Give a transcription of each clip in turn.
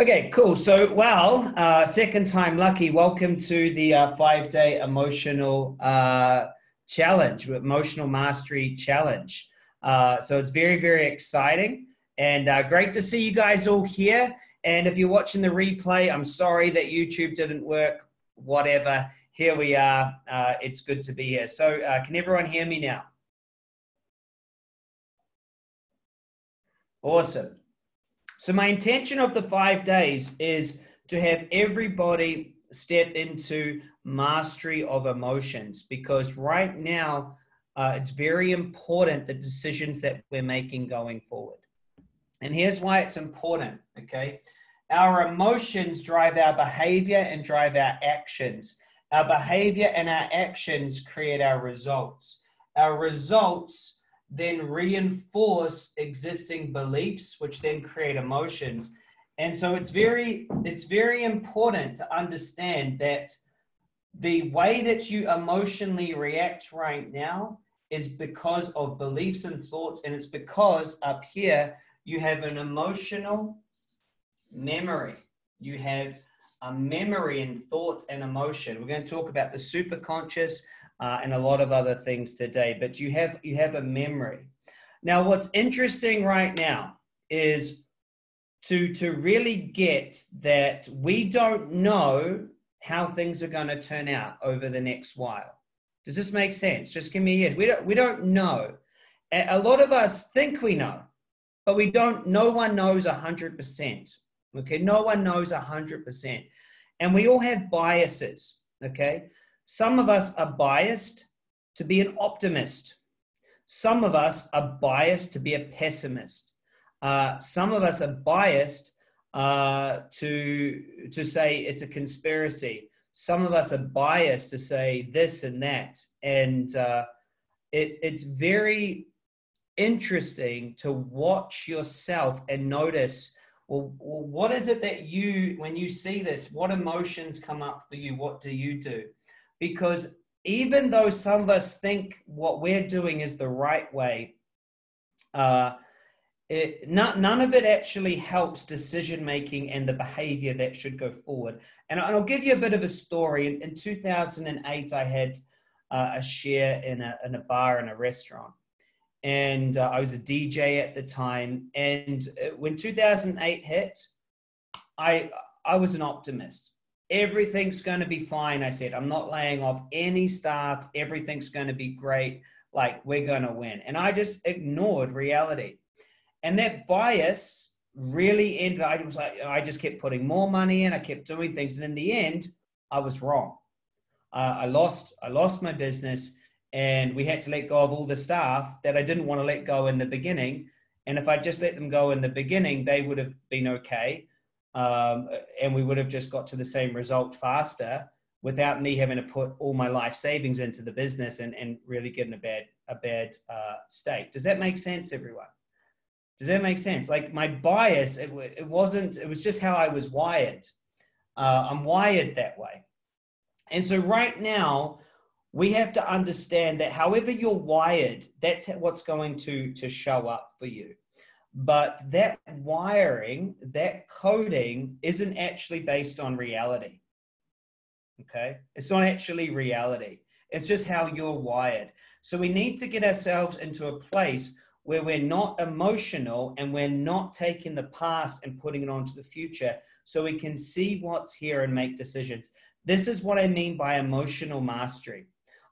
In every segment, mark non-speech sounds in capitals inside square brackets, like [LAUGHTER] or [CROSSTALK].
Okay, cool. So, well, uh, second time lucky. Welcome to the uh, five day emotional uh, challenge, emotional mastery challenge. Uh, so, it's very, very exciting and uh, great to see you guys all here. And if you're watching the replay, I'm sorry that YouTube didn't work, whatever. Here we are. Uh, it's good to be here. So, can everyone hear me now? Awesome. So my intention of the five days is to have everybody step into mastery of emotions because right now uh, it's very important the decisions that we're making going forward. And here's why it's important, okay? Our emotions drive our behavior and drive our actions. Our behavior and our actions create our results. Our results then reinforce existing beliefs which then create emotions. And so it's very it's very important to understand that the way that you emotionally react right now is because of beliefs and thoughts and it's because up here you have an emotional memory. You have a memory and thoughts and emotion. We're going to talk about the superconscious uh, and a lot of other things today. But you have you have a memory. Now, what's interesting right now is to to really get that we don't know how things are going to turn out over the next while. Does this make sense? Just give me a yes. We don't we don't know. A lot of us think we know, but we don't. No one knows hundred percent. Okay, no one knows hundred percent, and we all have biases. Okay, some of us are biased to be an optimist. Some of us are biased to be a pessimist. Uh, some of us are biased uh, to, to say it's a conspiracy. Some of us are biased to say this and that. And uh, it, it's very interesting to watch yourself and notice well, what is it that you, when you see this, what emotions come up for you? What do you do? Because even though some of us think what we're doing is the right way, uh, it, not, none of it actually helps decision making and the behavior that should go forward. And I'll give you a bit of a story. In, in 2008, I had uh, a share in a, in a bar in a restaurant. And uh, I was a DJ at the time. And uh, when 2008 hit, I, I was an optimist everything's going to be fine. I said, I'm not laying off any staff. Everything's going to be great. Like, we're going to win. And I just ignored reality. And that bias really ended. I was like, I just kept putting more money in. I kept doing things. And in the end, I was wrong. Uh, I lost, I lost my business and we had to let go of all the staff that I didn't want to let go in the beginning. And if I just let them go in the beginning, they would have been okay um, and we would have just got to the same result faster without me having to put all my life savings into the business and, and really get in a bad a bad uh, state. Does that make sense, everyone? Does that make sense? Like my bias, it, it wasn't. It was just how I was wired. Uh, I'm wired that way, and so right now we have to understand that however you're wired, that's what's going to to show up for you but that wiring, that coding isn't actually based on reality. Okay? It's not actually reality. It's just how you're wired. So we need to get ourselves into a place where we're not emotional and we're not taking the past and putting it onto the future so we can see what's here and make decisions. This is what I mean by emotional mastery.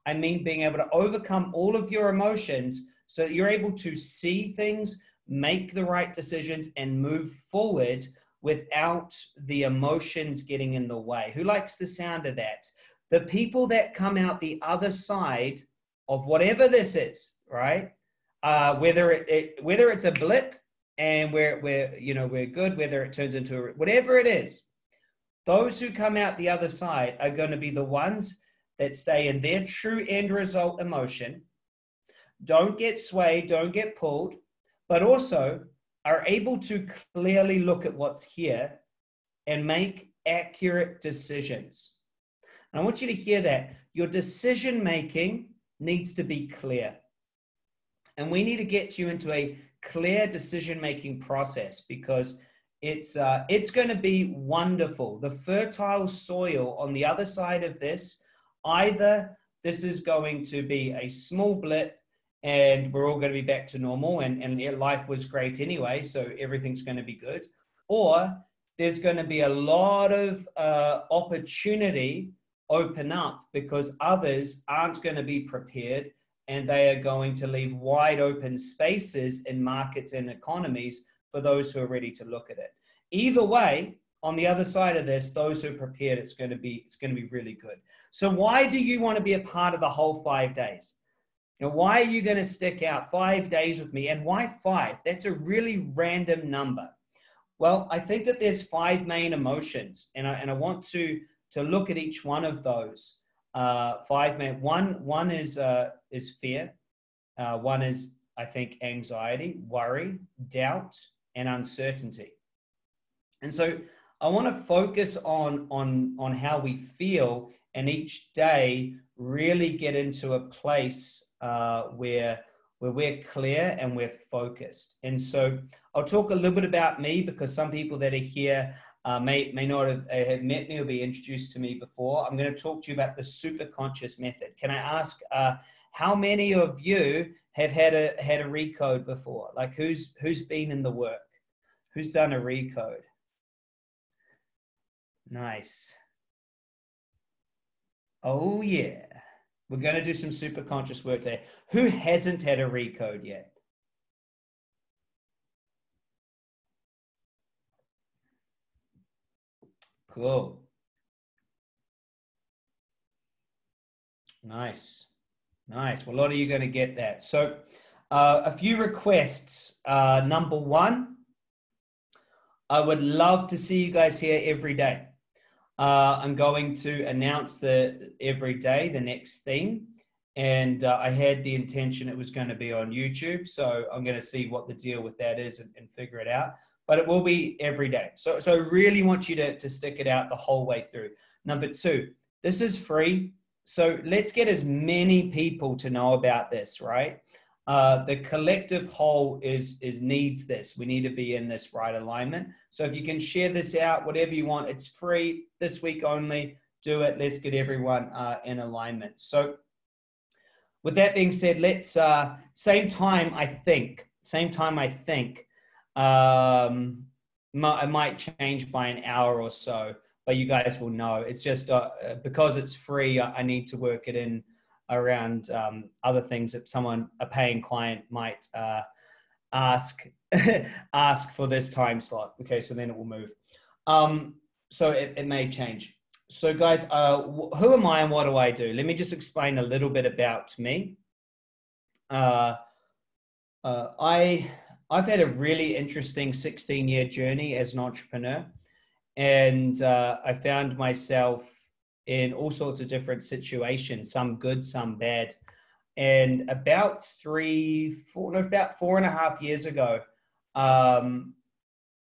I mean being able to overcome all of your emotions so that you're able to see things make the right decisions and move forward without the emotions getting in the way. Who likes the sound of that? The people that come out the other side of whatever this is, right? Uh, whether it, it whether it's a blip and we're we're you know we're good, whether it turns into a, whatever it is, those who come out the other side are going to be the ones that stay in their true end result emotion. Don't get swayed, don't get pulled, but also are able to clearly look at what's here and make accurate decisions. And I want you to hear that. Your decision making needs to be clear. And we need to get you into a clear decision making process because it's uh, it's going to be wonderful. The fertile soil on the other side of this, either this is going to be a small blip and we're all going to be back to normal and, and life was great anyway, so everything's going to be good. Or there's going to be a lot of uh, opportunity open up because others aren't going to be prepared and they are going to leave wide open spaces in markets and economies for those who are ready to look at it. Either way, on the other side of this, those who are prepared, it's going to be it's going to be really good. So why do you want to be a part of the whole five days? You know, why are you going to stick out five days with me? And why five? That's a really random number. Well, I think that there's five main emotions, and I, and I want to to look at each one of those. Uh, five main one one is uh, is fear. Uh, one is I think anxiety, worry, doubt, and uncertainty. And so I want to focus on on on how we feel, and each day really get into a place uh, where where we're clear and we're focused. And so I'll talk a little bit about me because some people that are here uh, may, may not have, uh, have, met me or be introduced to me before. I'm going to talk to you about the super conscious method. Can I ask uh, how many of you have had a had a recode before? Like who's who's been in the work? Who's done a recode? Nice. Oh yeah. We're going to do some super conscious work today. Who hasn't had a recode yet? Cool. Nice. Nice. Well, a lot of you are going to get that. So, uh, a few requests. Uh, number one, I would love to see you guys here every day. Uh, I'm going to announce the every day the next theme, and uh, I had the intention it was going to be on YouTube, so I'm going to see what the deal with that is and, and, figure it out. But it will be every day. So, so I really want you to, to stick it out the whole way through. Number two, this is free. So let's get as many people to know about this, right? Uh, the collective whole is is needs this. We need to be in this right alignment. So if you can share this out, whatever you want, it's free this week only. Do it. Let's get everyone uh, in alignment. So with that being said, let's uh, same time. I think same time. I think um, I might change by an hour or so, but you guys will know. It's just uh, because it's free. I need to work it in around um, other things that someone, a paying client, might uh, ask [LAUGHS] ask for this time slot. Okay, so then it will move. Um, so it, it may change. So guys, uh, who am I and what do I do? Let me just explain a little bit about me. Uh, uh, I I've had a really interesting 16 year journey as an entrepreneur, and uh, I found myself in all sorts of different situations, some good, some bad. And about three, four, no, about four and a half years ago, um,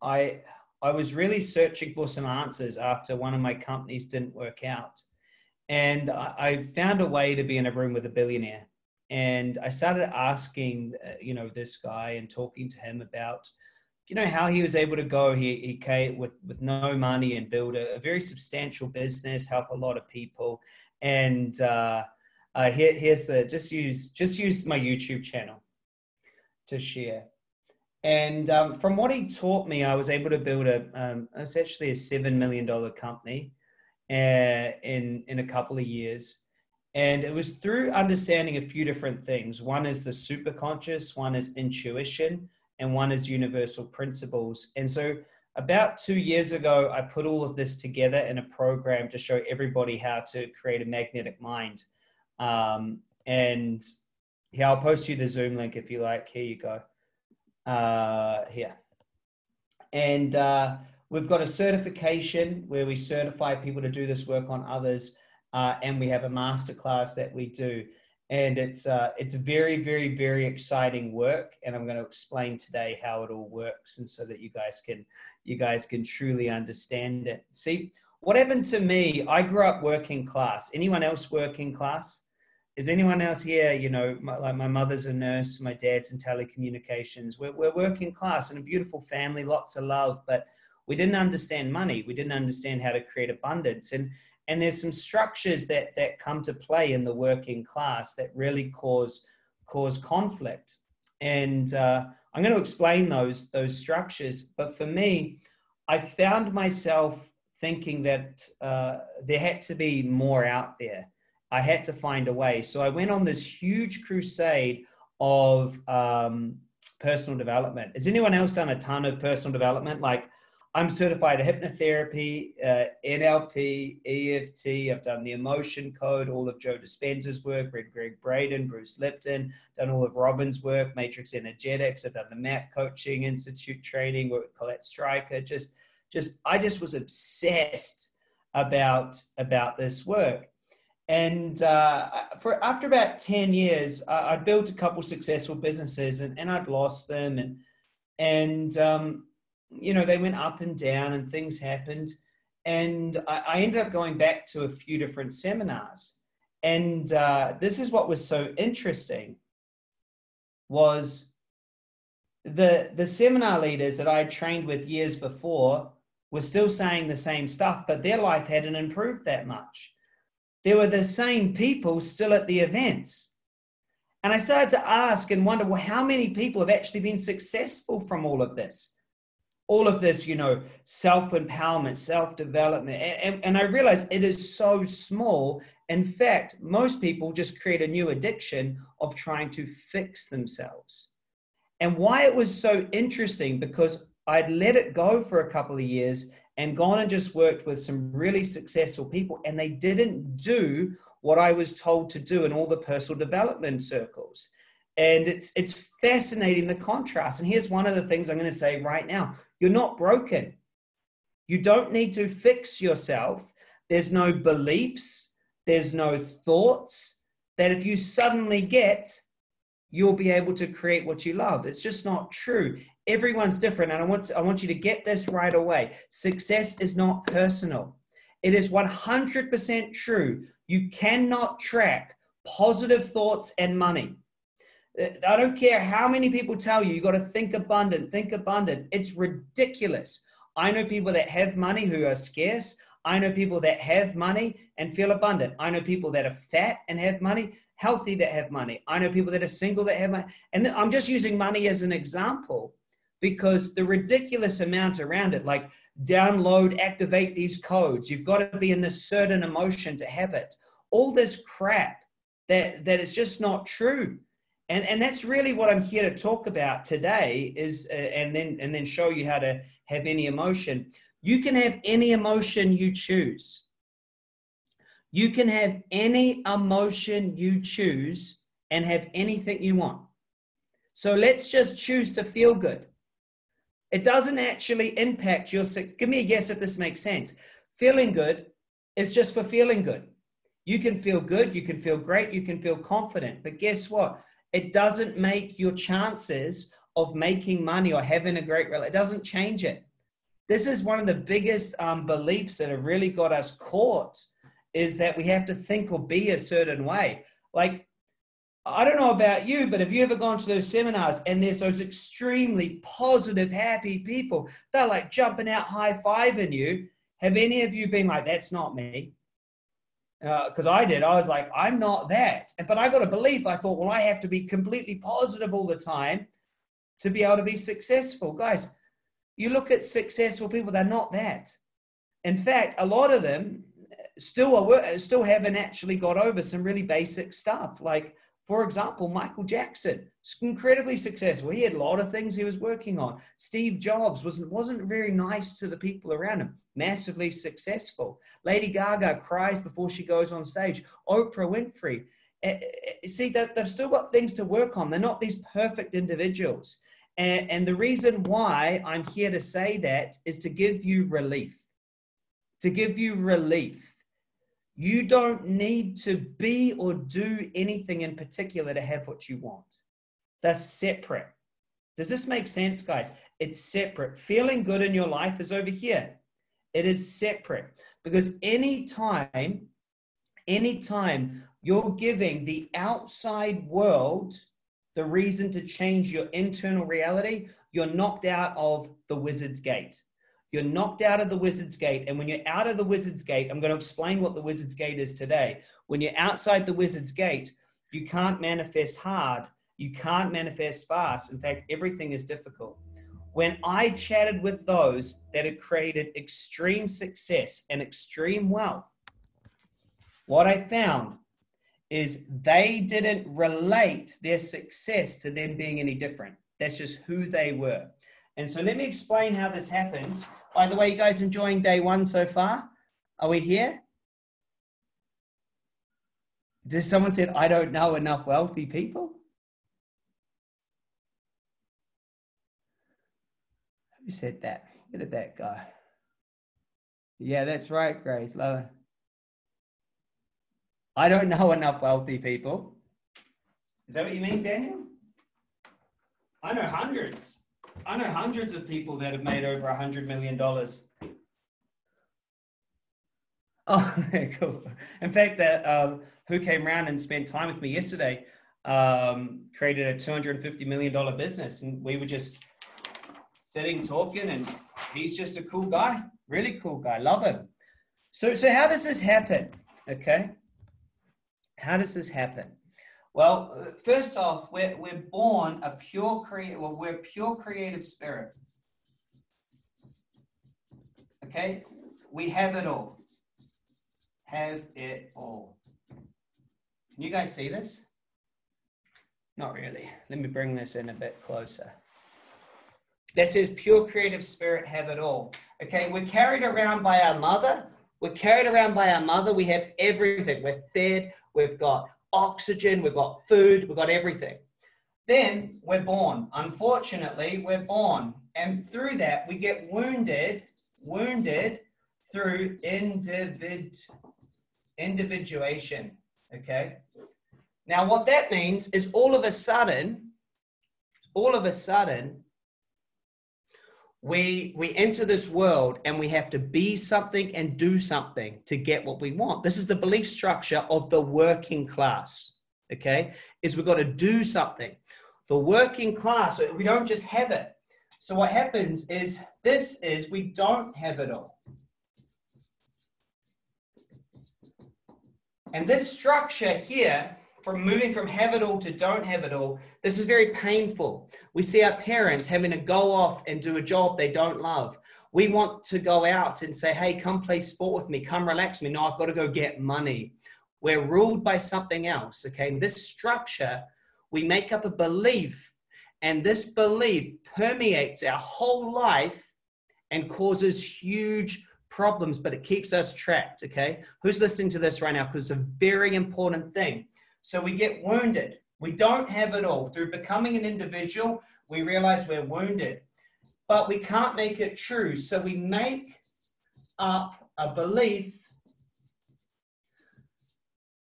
I I was really searching for some answers after one of my companies didn't work out, and I, I found a way to be in a room with a billionaire. And I started asking, uh, you know, this guy and talking to him about you know how he was able to go he, he came with with no money and build a, a very substantial business help a lot of people. And uh, uh, here, here's the just use just use my youtube channel to share. And um, from what he taught me i was able to build a um, it's actually a seven million dollar company uh, in in a couple of years. And it was through understanding a few different things. One is the super conscious one is intuition and one is universal principles. And so about two years ago, I put all of this together in a program to show everybody how to create a magnetic mind. Um, and here, I'll post you the Zoom link if you like. Here you go. Uh, here. And uh, we've got a certification where we certify people to do this work on others. Uh, and we have a masterclass that we do and it's uh, it's very very very exciting work and i'm going to explain today how it all works and so that you guys can you guys can truly understand it see what happened to me i grew up working class anyone else working class is anyone else here you know my, like my mother's a nurse my dad's in telecommunications we're, we're working class and a beautiful family lots of love but We didn't understand money. We didn't understand how to create abundance. And and there's some structures that that come to play in the working class that really cause cause conflict. And uh, I'm going to explain those those structures. But for me, I found myself thinking that uh, there had to be more out there. I had to find a way. So I went on this huge crusade of um, personal development. Has anyone else done a ton of personal development? Like I'm certified in hypnotherapy, uh, NLP, EFT. I've done the emotion code, all of Joe Dispenza's work, read Gregg Braden, Bruce Lipton, done all of Robbins' work, Matrix Energetics. I've done the MAP Coaching Institute training, work with Colette Stryker. Just, just, I just was obsessed about about this work. And uh, for after about ten years, I, I built a couple successful businesses, and, and I'd lost them, and and um, you know, they went up and down and things happened. And I, I ended up going back to a few different seminars. And uh, this is what was so interesting was the the seminar leaders that I trained with years before were still saying the same stuff, but their life hadn't improved that much. There were the same people still at the events. And I started to ask and wonder, well, how many people have actually been successful from all of this? All of this, you know, self empowerment, self development. And, and, and, I realize it is so small. In fact, most people just create a new addiction of trying to fix themselves. And why it was so interesting because I'd let it go for a couple of years and gone and just worked with some really successful people, and they didn't do what I was told to do in all the personal development circles. And it's it's fascinating the contrast. And here's one of the things I'm going to say right now. You're not broken. You don't need to fix yourself. There's no beliefs, there's no thoughts that if you suddenly get, you'll be able to create what you love. It's just not true. Everyone's different. And I want, I want you to get this right away. Success is not personal, it is 100% true. You cannot track positive thoughts and money. I don't care how many people tell you, you got to think abundant, think abundant. It's ridiculous. I know people that have money who are scarce. I know people that have money and feel abundant. I know people that are fat and have money, healthy that have money. I know people that are single that have money. And I'm just using money as an example because the ridiculous amount around it, like download, activate these codes, you've got to be in this certain emotion to have it. All this crap that, that is just not true and and that's really what i'm here to talk about today is uh, and then and then show you how to have any emotion. You can have any emotion you choose. You can have any emotion you choose and have anything you want. So let's just choose to feel good. It doesn't actually impact your give me a guess if this makes sense. Feeling good is just for feeling good. You can feel good you can feel great you can feel confident but guess what it doesn't make your chances of making money or having a great relationship, it doesn't change it. This is one of the biggest um, beliefs that have really got us caught is that we have to think or be a certain way. Like, I don't know about you, but have you ever gone to those seminars and there's those extremely positive, happy people? They're like jumping out, high fiving you. Have any of you been like, that's not me? Because uh, I did. I was like, I'm not that. But I got a belief. I thought, well, I have to be completely positive all the time to be able to be successful. Guys, you look at successful people, they're not that. In fact, a lot of them still are, still haven't actually got over some really basic stuff. Like, for example, Michael Jackson, incredibly successful. He had a lot of things he was working on. Steve Jobs wasn't wasn't very nice to the people around him massively successful. Lady Gaga cries before she goes on stage. Oprah Winfrey. Eh, eh, see, they've still got things to work on. They're not these perfect individuals. And, and the reason why I'm here to say that is to give you relief. To give you relief. You don't need to be or do anything in particular to have what you want. They're separate. Does this make sense, guys? It's separate. Feeling good in your life is over here. It is separate because anytime, anytime you're giving the outside world the reason to change your internal reality, you're knocked out of the wizard's gate. You're knocked out of the wizard's gate. And when you're out of the wizard's gate, I'm going to explain what the wizard's gate is today. When you're outside the wizard's gate, you can't manifest hard. You can't manifest fast. In fact, everything is difficult. When I chatted with those that had created extreme success and extreme wealth, what I found is they didn't relate their success to them being any different. That's just who they were. And so let me explain how this happens. By the way, you guys enjoying day one so far? Are we here? Did someone said, I don't know enough wealthy people? Who said that? Look at that guy. Yeah, that's right, Grace. Lower. I don't know enough wealthy people. Is that what you mean, Daniel? I know hundreds. I know hundreds of people that have made over a hundred million dollars. [LAUGHS] Oh, cool. In fact, that um, who came around and spent time with me yesterday um, created a two hundred and fifty million dollar business, and we were just sitting talking, and he's just a cool guy, really cool guy. Love him. So, so how does this happen? Okay, how does this happen? Well, first off, we're, we're born a pure creative, well, we're pure creative spirit. Okay, we have it all. Have it all. Can you guys see this? Not really. Let me bring this in a bit closer. That says pure creative spirit, have it all. Okay, we're carried around by our mother. We're carried around by our mother. We have everything. We're fed. We've got oxygen, we've got food, we've got everything. Then we're born. Unfortunately, we're born. And through that, we get wounded, wounded through individ, individuation. Okay. Now, what that means is all of a sudden, all of a sudden, we we enter this world and we have to be something and do something to get what we want. This is the belief structure of the working class okay? Is we've got to do something. The working class we don't just have it. So what happens is this is we don't have it all. And this structure here from moving from have it all to don't have it all, this is very painful. We see our parents having to go off and do a job they don't love. We want to go out and say, hey, come play sport with me, come relax with me. No, I've got to go get money. We're ruled by something else. Okay. And this structure, we make up a belief, and this belief permeates our whole life and causes huge problems, but it keeps us trapped. Okay. Who's listening to this right now? Because it's a very important thing. So we get wounded. We don't have it all. Through becoming an individual, we realize we're wounded, but we can't make it true. So we make up a belief.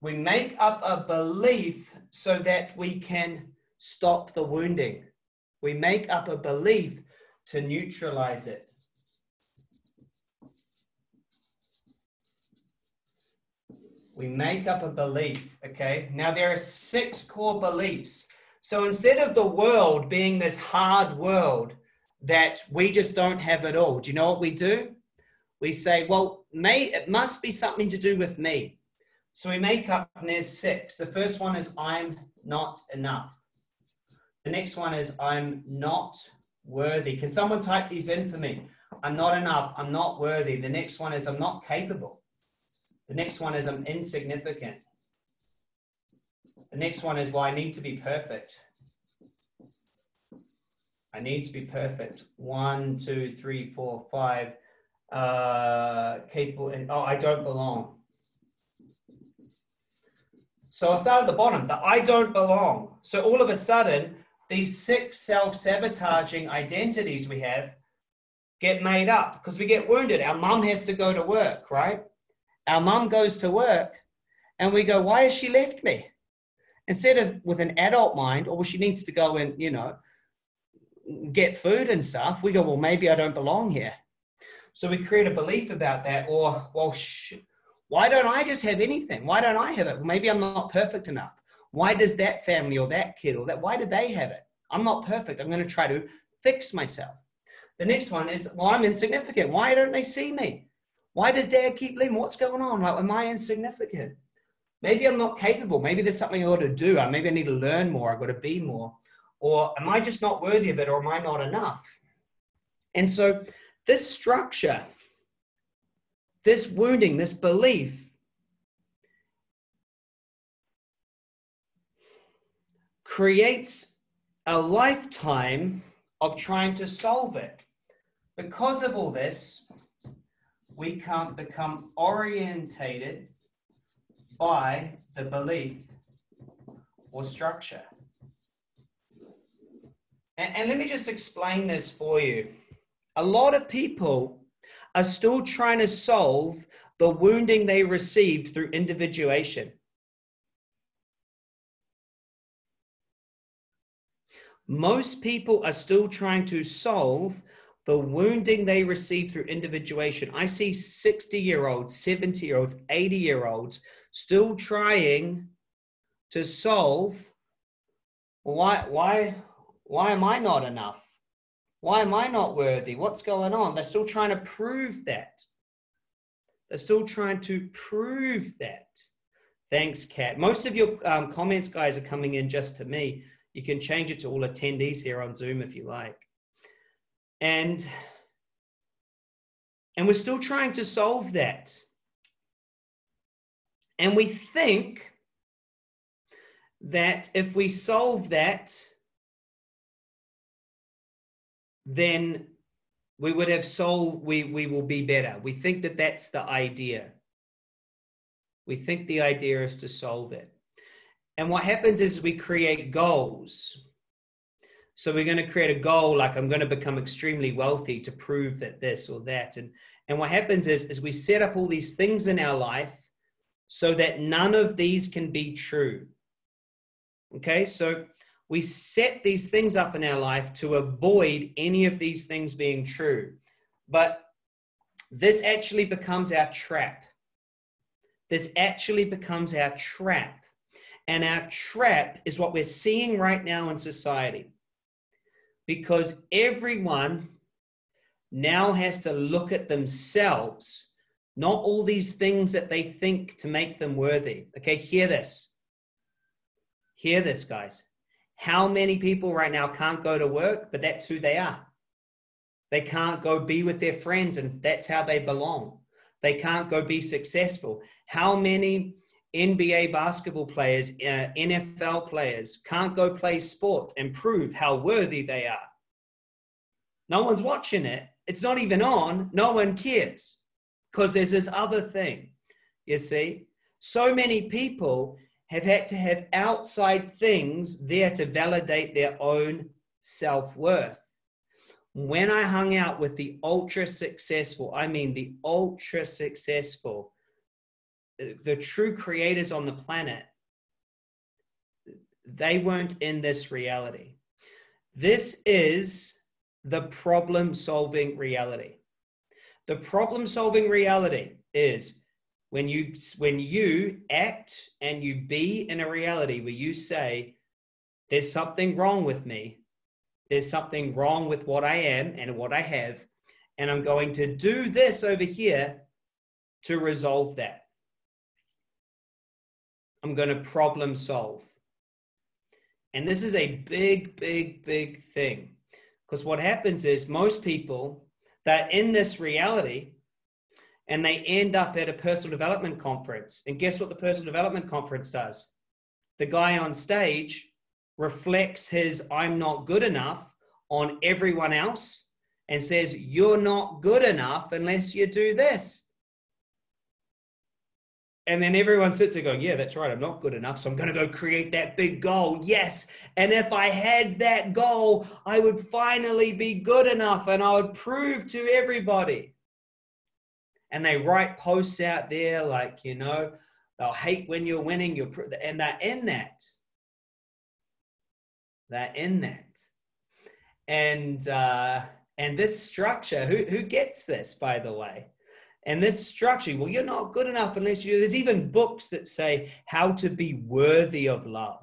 We make up a belief so that we can stop the wounding. We make up a belief to neutralize it. We make up a belief, okay? Now, there are six core beliefs. So instead of the world being this hard world that we just don't have at all, do you know what we do? We say, well, may, it must be something to do with me. So we make up, and there's six. The first one is I'm not enough. The next one is I'm not worthy. Can someone type these in for me? I'm not enough. I'm not worthy. The next one is I'm not capable. The next one is I'm insignificant. The next one is, well, I need to be perfect. I need to be perfect. One, two, three, four, five. Uh, capable and oh, I don't belong. So I'll start at the bottom. The I don't belong. So all of a sudden, these six self-sabotaging identities we have get made up because we get wounded. Our mum has to go to work, right? Our mum goes to work and we go, why has she left me? Instead of with an adult mind, or well, she needs to go and, you know, get food and stuff, we go, well, maybe I don't belong here. So we create a belief about that, or, well, sh- why don't I just have anything? Why don't I have it? Maybe I'm not perfect enough. Why does that family or that kid or that, why do they have it? I'm not perfect. I'm going to try to fix myself. The next one is, well, I'm insignificant. Why don't they see me? Why does dad keep leaving? What's going on? Like, am I insignificant? Maybe I'm not capable. Maybe there's something I ought to do. Maybe I need to learn more. I've got to be more. Or am I just not worthy of it? Or am I not enough? And so this structure, this wounding, this belief, creates a lifetime of trying to solve it. Because of all this, we can't become orientated by the belief or structure. And, and, let me just explain this for you. A lot of people are still trying to solve the wounding they received through individuation. Most people are still trying to solve the wounding they receive through individuation. I see 60 year olds, 70 year olds, 80 year olds still trying to solve why, why, why am I not enough? Why am I not worthy? What's going on? They're still trying to prove that. They're still trying to prove that. Thanks, Kat. Most of your um, comments, guys, are coming in just to me. You can change it to all attendees here on Zoom if you like. And and we're still trying to solve that. And we think that if we solve that, then we would have solved, we, we will be better. We think that that's the idea. We think the idea is to solve it. And what happens is we create goals. So we're going to create a goal like I'm going to become extremely wealthy to prove that this or that. And, and what happens is, is we set up all these things in our life so that none of these can be true. Okay, so we set these things up in our life to avoid any of these things being true. But this actually becomes our trap. This actually becomes our trap and our trap is what we're seeing right now in society. Because everyone now has to look at themselves, not all these things that they think to make them worthy. Okay, hear this. Hear this, guys. How many people right now can't go to work, but that's who they are? They can't go be with their friends, and that's how they belong. They can't go be successful. How many NBA basketball players, uh, NFL players can't go play sport and prove how worthy they are. No one's watching it. It's not even on. No one cares because there's this other thing. You see, so many people have had to have outside things there to validate their own self worth. When I hung out with the ultra successful, I mean the ultra successful, the true creators on the planet, they weren't in this reality. This is the problem solving reality. The problem solving reality is when you when you act and you be in a reality where you say there's something wrong with me there's something wrong with what i am and what i have and i'm going to do this over here to resolve that I'm going to problem solve. And this is a big, big, big thing. Because what happens is most people, they're in this reality and they end up at a personal development conference. And guess what the personal development conference does? The guy on stage reflects his I'm not good enough on everyone else and says, You're not good enough unless you do this. And then everyone sits there going, Yeah, that's right. I'm not good enough. So I'm going to go create that big goal. Yes. And if I had that goal, I would finally be good enough and I would prove to everybody. And they write posts out there like, you know, they'll hate when you're winning. You're, and they're in that. They're in that. And, uh, and this structure, who, who gets this, by the way? And this structure, well, you're not good enough unless you, there's even books that say how to be worthy of love.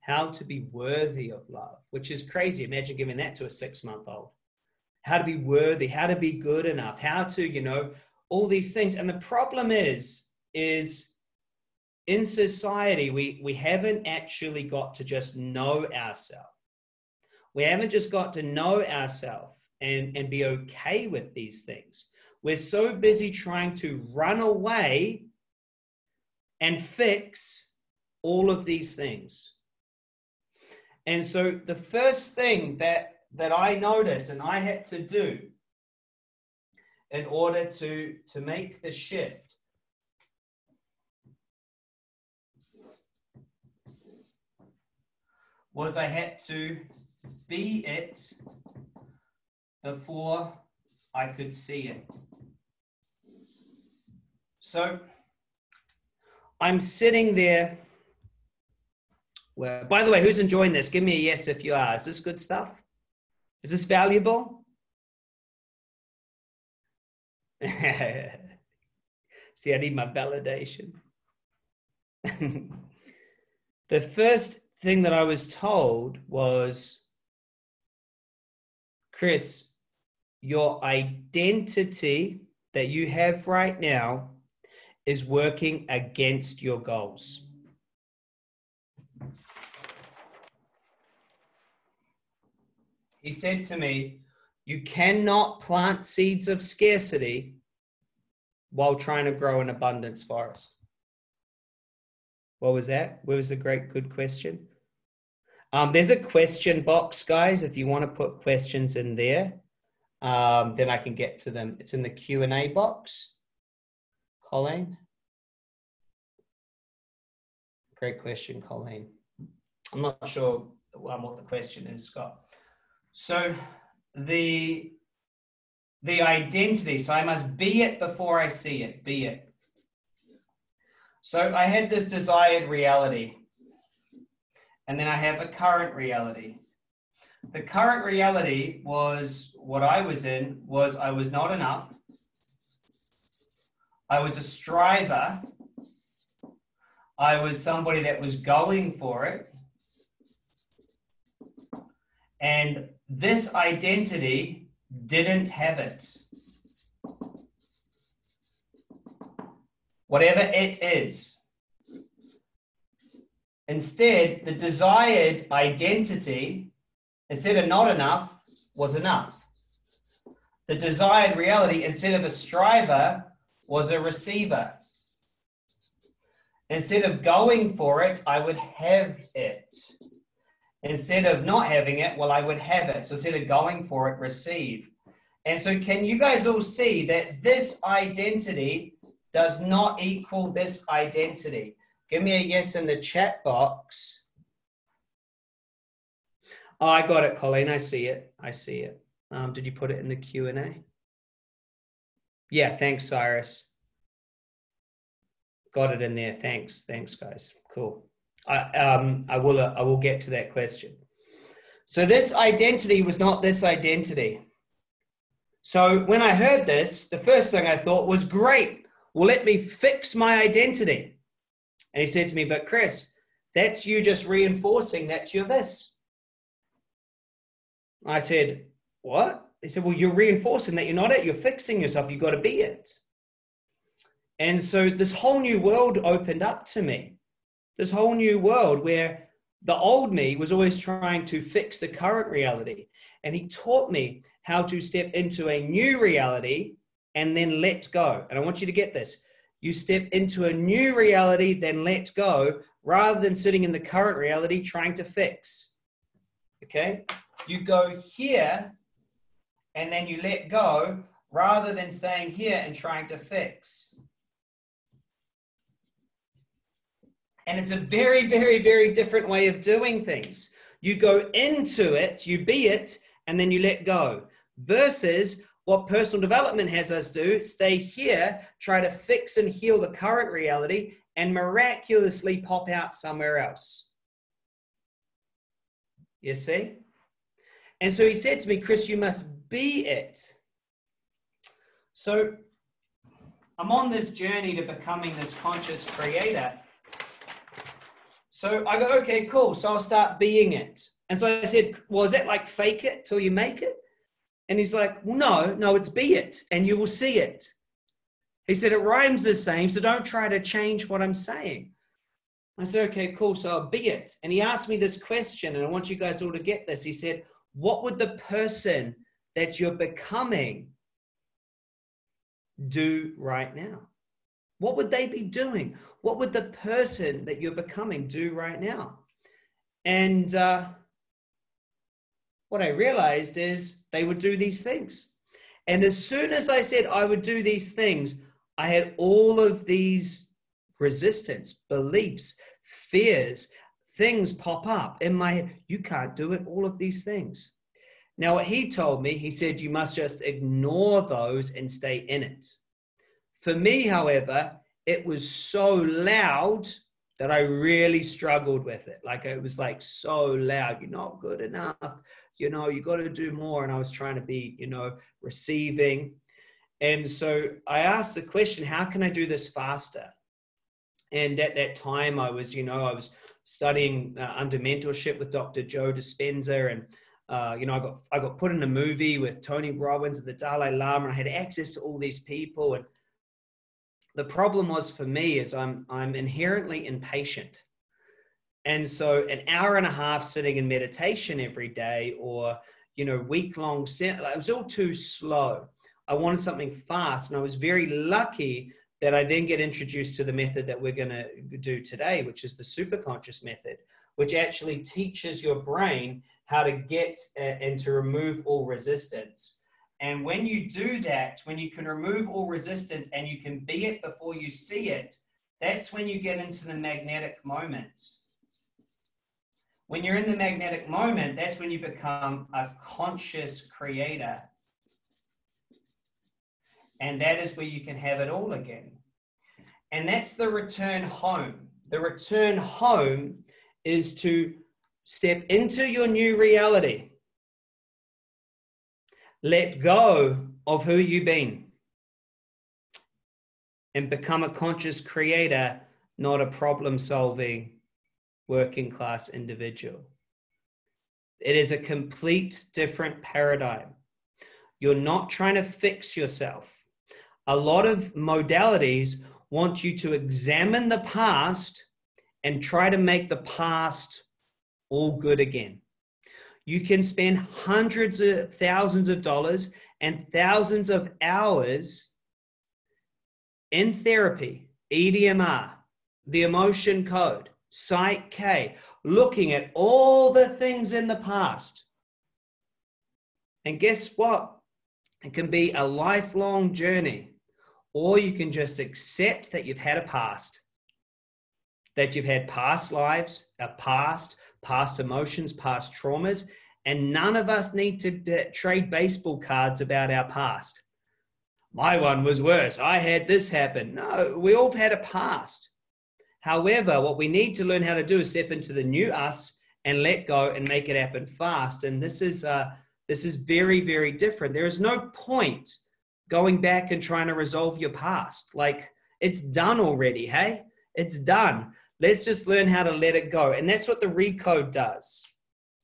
How to be worthy of love, which is crazy. Imagine giving that to a six month old. how to be worthy, how to be good enough, how to, you know, all these things. And the problem is, is in society, we, we haven't actually got to just know ourselves. We haven't just got to know ourselves and, and be okay with these things. We're so busy trying to run away and fix all of these things. And so the first thing that that I noticed and I had to do in order to to make the shift was I had to be it before I could see it. So I'm sitting there. Well, by the way, who's enjoying this? Give me a yes if you are. Is this good stuff? Is this valuable? [LAUGHS] See, I need my validation. [LAUGHS] the first thing that I was told was Chris, your identity that you have right now is working against your goals. He said to me, You cannot plant seeds of scarcity while trying to grow an abundance forest. What was that? Where was the great good question? Um, there's a question box, guys. If you want to put questions in there, um, then I can get to them. It's in the Q and A box. Colleen? Great question, Colleen. I'm not sure what the question is, Scott. So the the identity. So I must be it before I see it. Be it. So I had this desired reality, and then I have a current reality. The current reality was what I was in was I was not enough. I was a striver. I was somebody that was going for it. And this identity didn't have it. Whatever it is. Instead, the desired identity, instead of not enough, was enough. The desired reality, instead of a striver, was a receiver. Instead of going for it, I would have it. Instead of not having it, well, I would have it. So instead of going for it, receive. And so, can you guys all see that this identity does not equal this identity? Give me a yes in the chat box. Oh, I got it, Colleen. I see it. I see it. Um, did you put it in the Q and A? Yeah, thanks, Cyrus. Got it in there. Thanks, thanks, guys. Cool. I um I will uh, I will get to that question. So this identity was not this identity. So when I heard this, the first thing I thought was great. Well, let me fix my identity. And he said to me, but Chris, that's you just reinforcing that you're this. I said, what? They said, well, you're reinforcing that you're not it. You're fixing yourself. You've got to be it. And so this whole new world opened up to me. This whole new world where the old me was always trying to fix the current reality. And he taught me how to step into a new reality and then let go. And I want you to get this. You step into a new reality, then let go, rather than sitting in the current reality trying to fix. Okay? You go here and then you let go rather than staying here and trying to fix. And it's a very, very, very different way of doing things. You go into it, you be it, and then you let go. Versus what personal development has us do stay here, try to fix and heal the current reality, and miraculously pop out somewhere else. You see? And so he said to me, Chris, you must be it. So I'm on this journey to becoming this conscious creator. So I go, okay, cool. So I'll start being it. And so I said, well, is that like fake it till you make it? And he's like, Well, no, no, it's be it, and you will see it. He said, It rhymes the same, so don't try to change what I'm saying. I said, Okay, cool, so I'll be it. And he asked me this question, and I want you guys all to get this. He said, What would the person that you're becoming do right now? What would they be doing? What would the person that you're becoming do right now? And uh, what I realized is they would do these things. And as soon as I said I would do these things, I had all of these resistance, beliefs, fears, things pop up in my head. You can't do it, all of these things. Now, what he told me, he said, you must just ignore those and stay in it. For me, however, it was so loud that I really struggled with it. Like it was like so loud, you're not good enough, you know, you got to do more. And I was trying to be, you know, receiving. And so I asked the question, how can I do this faster? And at that time, I was, you know, I was studying uh, under mentorship with Dr. Joe Dispenza, and uh, you know, I got I got put in a movie with Tony Robbins and the Dalai Lama, and I had access to all these people. And the problem was for me is I'm I'm inherently impatient, and so an hour and a half sitting in meditation every day, or you know, week long, it was all too slow. I wanted something fast, and I was very lucky that I then get introduced to the method that we're going to do today, which is the superconscious method, which actually teaches your brain how to get uh, and to remove all resistance. And when you do that, when you can remove all resistance and you can be it before you see it, that's when you get into the magnetic moment. When you're in the magnetic moment, that's when you become a conscious creator. And that is where you can have it all again. And that's the return home. The return home is to step into your new reality. Let go of who you've been and become a conscious creator, not a problem solving working class individual. It is a complete different paradigm. You're not trying to fix yourself a lot of modalities want you to examine the past and try to make the past all good again. You can spend hundreds of thousands of dollars and thousands of hours in therapy, EDMR, the emotion code, Psych K, looking at all the things in the past. And guess what? It can be a lifelong journey or you can just accept that you've had a past, that you've had past lives, a past, past emotions, past traumas, and none of us need to d- trade baseball cards about our past. My one was worse. I had this happen. No, we all had a past. However, what we need to learn how to do is step into the new us and let go and make it happen fast. And this is uh, this is very very different. There is no point going back and trying to resolve your past. Like it's done already, hey? It's done. Let's just learn how to let it go. And that's what the recode does.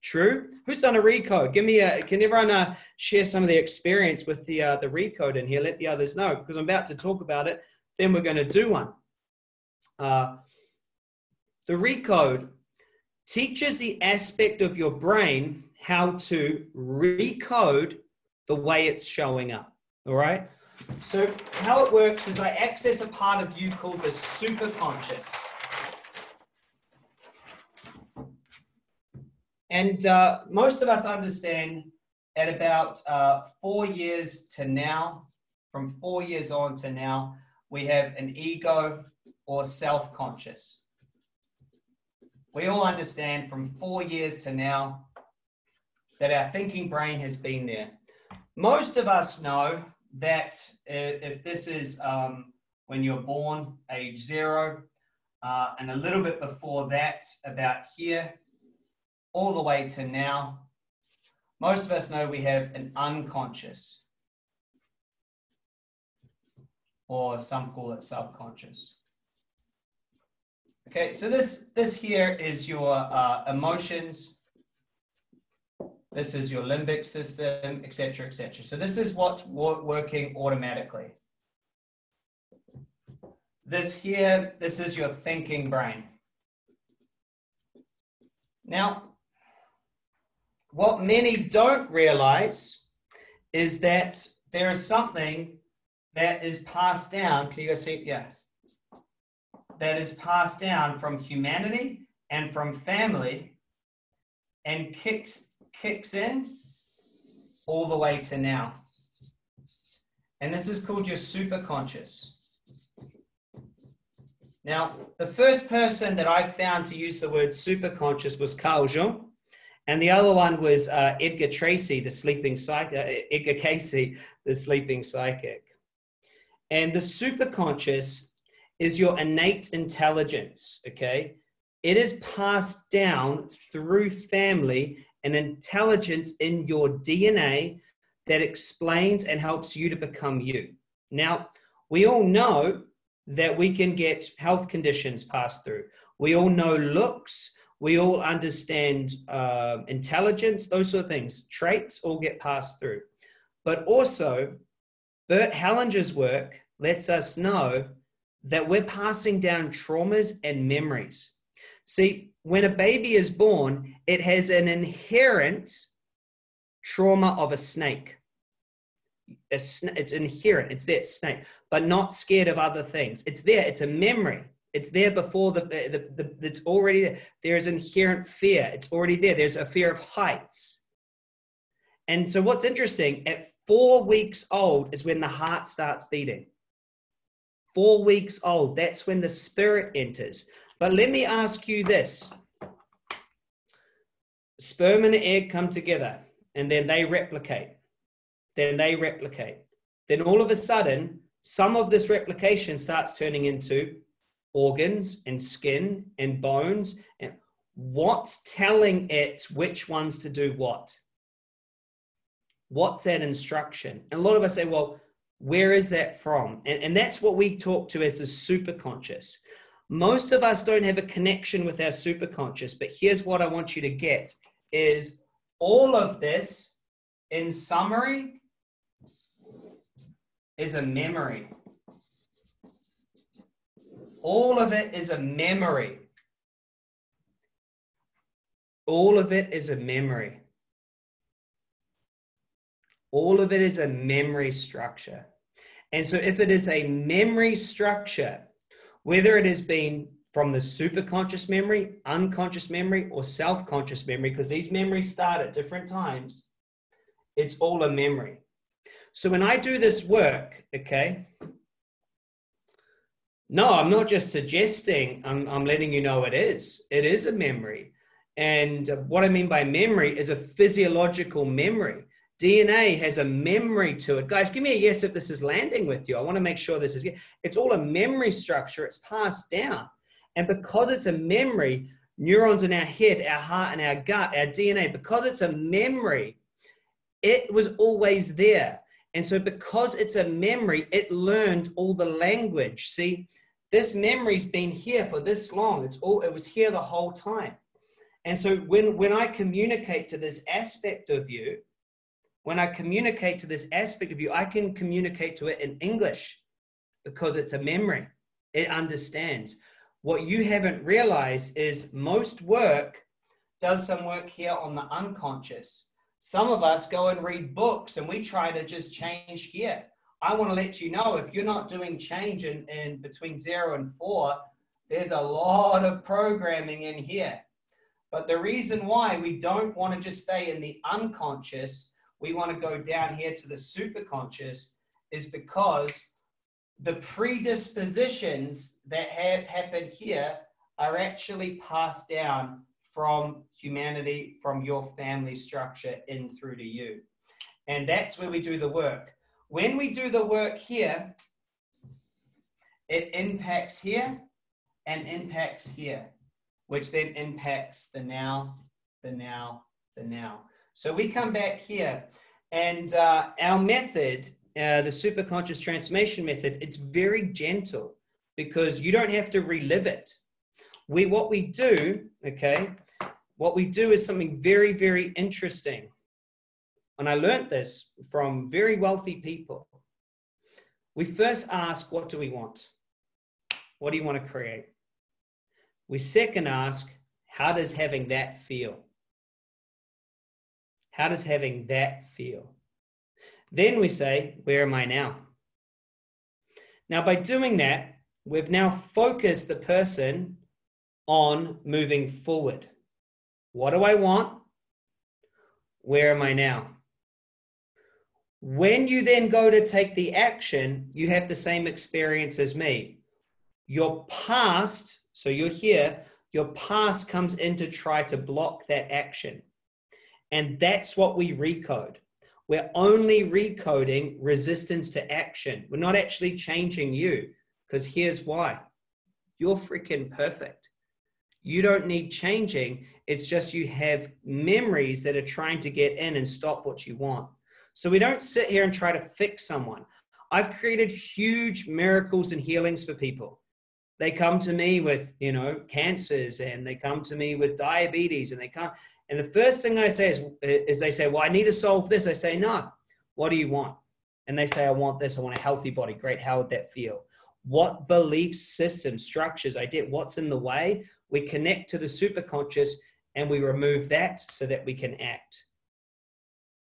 True? Who's done a recode? Give me a, can everyone uh, share some of their experience with the, uh, the recode in here? Let the others know because I'm about to talk about it. Then we're going to do one. Uh, the recode teaches the aspect of your brain how to recode the way it's showing up. All right. So how it works is I access a part of you called the superconscious. And uh, most of us understand at about uh, four years to now, from four years on to now, we have an ego or self-conscious. We all understand from four years to now that our thinking brain has been there. Most of us know that if this is um, when you're born, age zero, uh, and a little bit before that, about here, all the way to now, most of us know we have an unconscious, or some call it subconscious. Okay, so this, this here is your uh, emotions, This is your limbic system, etc., etc. So this is what's working automatically. This here, this is your thinking brain. Now, what many don't realize is that there is something that is passed down. Can you guys see? Yeah. That is passed down from humanity and from family and kicks kicks in all the way to now. And this is called your superconscious. Now, the first person that I found to use the word superconscious was Carl Jung. And the other one was uh, Edgar Tracy, the sleeping psychic, uh, Edgar Cayce, the sleeping psychic. And the superconscious is your innate intelligence, okay? It is passed down through family an intelligence in your DNA that explains and helps you to become you. Now, we all know that we can get health conditions passed through. We all know looks. We all understand uh, intelligence, those sort of things. Traits all get passed through. But also, Bert Hellinger's work lets us know that we're passing down traumas and memories. See, when a baby is born, it has an inherent trauma of a snake it's inherent. It's there, snake, but not scared of other things. It's there. It's a memory. It's there before the, the, the, the it's already there. There is inherent fear. It's already there. There's a fear of heights. And so what's interesting, at four weeks old is when the heart starts beating. Four weeks old, that's when the spirit enters. But let me ask you this. Sperm and egg come together and then they replicate then they replicate. Then all of a sudden, some of this replication starts turning into organs and skin and bones. And what's telling it which ones to do what? What's that instruction? And a lot of us say, well, where is that from? And, and that's what we talk to as the superconscious. Most of us don't have a connection with our superconscious, but here's what I want you to get is all of this in summary is a memory. All of it is a memory. All of it is a memory. All of it is a memory structure. And so, if it is a memory structure, whether it has been from the superconscious memory, unconscious memory, or self conscious memory, because these memories start at different times, it's all a memory. So when I do this work, okay, no, I'm not just suggesting, I'm, I'm letting you know it is. It is a memory. And what I mean by memory is a physiological memory. DNA has a memory to it. Guys, give me a yes if this is landing with you. I want to make sure this is, it's all a memory structure. It's passed down. And because it's a memory, neurons in our head, our heart, and our gut, our DNA, because it's a memory, it was always there. And so, because it's a memory, it learned all the language. See, this memory's been here for this long. It's all it was here the whole time. And so, when when I communicate to this aspect of you, when I communicate to this aspect of you, I can communicate to it in English because it's a memory. It understands. What you haven't realized is most work does some work here on the unconscious some of us go and read books and we try to just change here. I want to let you know if you're not doing change in, in between zero and four, there's a lot of programming in here. But the reason why we don't want to just stay in the unconscious, we want to go down here to the superconscious, is because the predispositions that have happened here are actually passed down from humanity, from your family structure in through to you. And that's where we do the work. When we do the work here, it impacts here and impacts here, which then impacts the now, the now, the now. So we come back here, and uh, our method, uh, the superconscious transformation method, it's very gentle because you don't have to relive it. We what we do, okay, what we do is something very, very interesting. and I learned this from very wealthy people, we first ask, What do we want? What do you want to create? We second ask, How does having that feel? How does having that feel? Then we say, Where am I now? Now, by doing that, we've now focused the person on moving forward. What do I want? Where am I now? When you then go to take the action, you have the same experience as me. Your past, so you're here, your past comes in to try to block that action. And that's what we recode. We're only recoding resistance to action. We're not actually changing you because here's why you're freaking perfect. You don't need changing. It's just you have memories that are trying to get in and stop what you want. So we don't sit here and try to fix someone. I've created huge miracles and healings for people. They come to me with, you know, cancers and they come to me with diabetes and they come. And the first thing I say is, is they say, well, I need to solve this. I say, no, what do you want? And they say, I want this. I want a healthy body. Great. How would that feel? What belief system, structures, idea, what's in the way? We connect to the superconscious and we remove that so that we can act.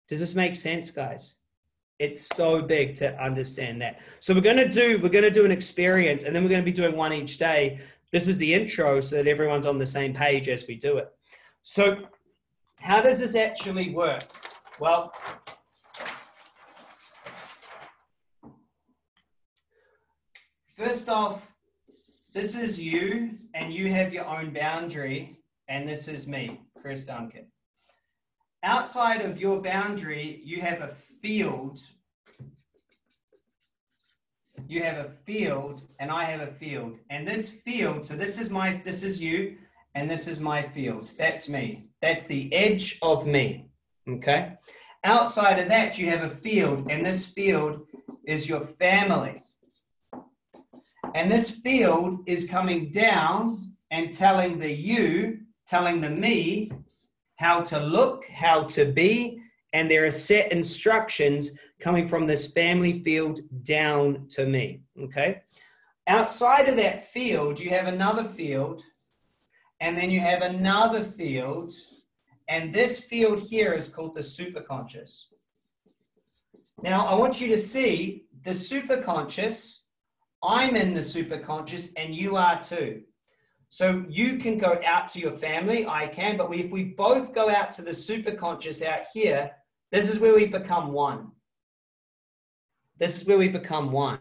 Does this make sense, guys? It's so big to understand that. So we're going to do we're going to do an experience and then we're going to be doing one each day. This is the intro so that everyone's on the same page as we do it. So how does this actually work? Well, first off, this is you and you have your own boundary and this is me, Chris Duncan outside of your boundary, you have a field. You have a field, and I have a field. And this field, so this is my, this is you, and this is my field. That's me. That's the edge of me. Okay. Outside of that, you have a field, and this field is your family. And this field is coming down and telling the you, telling the me, how to look, how to be, and there are set instructions coming from this family field down to me. Okay. Outside of that field, you have another field, and then you have another field, and this field here is called the superconscious. Now, I want you to see the superconscious. I'm in the superconscious, and you are too. So you can go out to your family, I can, but we, if we both go out to the superconscious out here, this is where we become one. This is where we become one.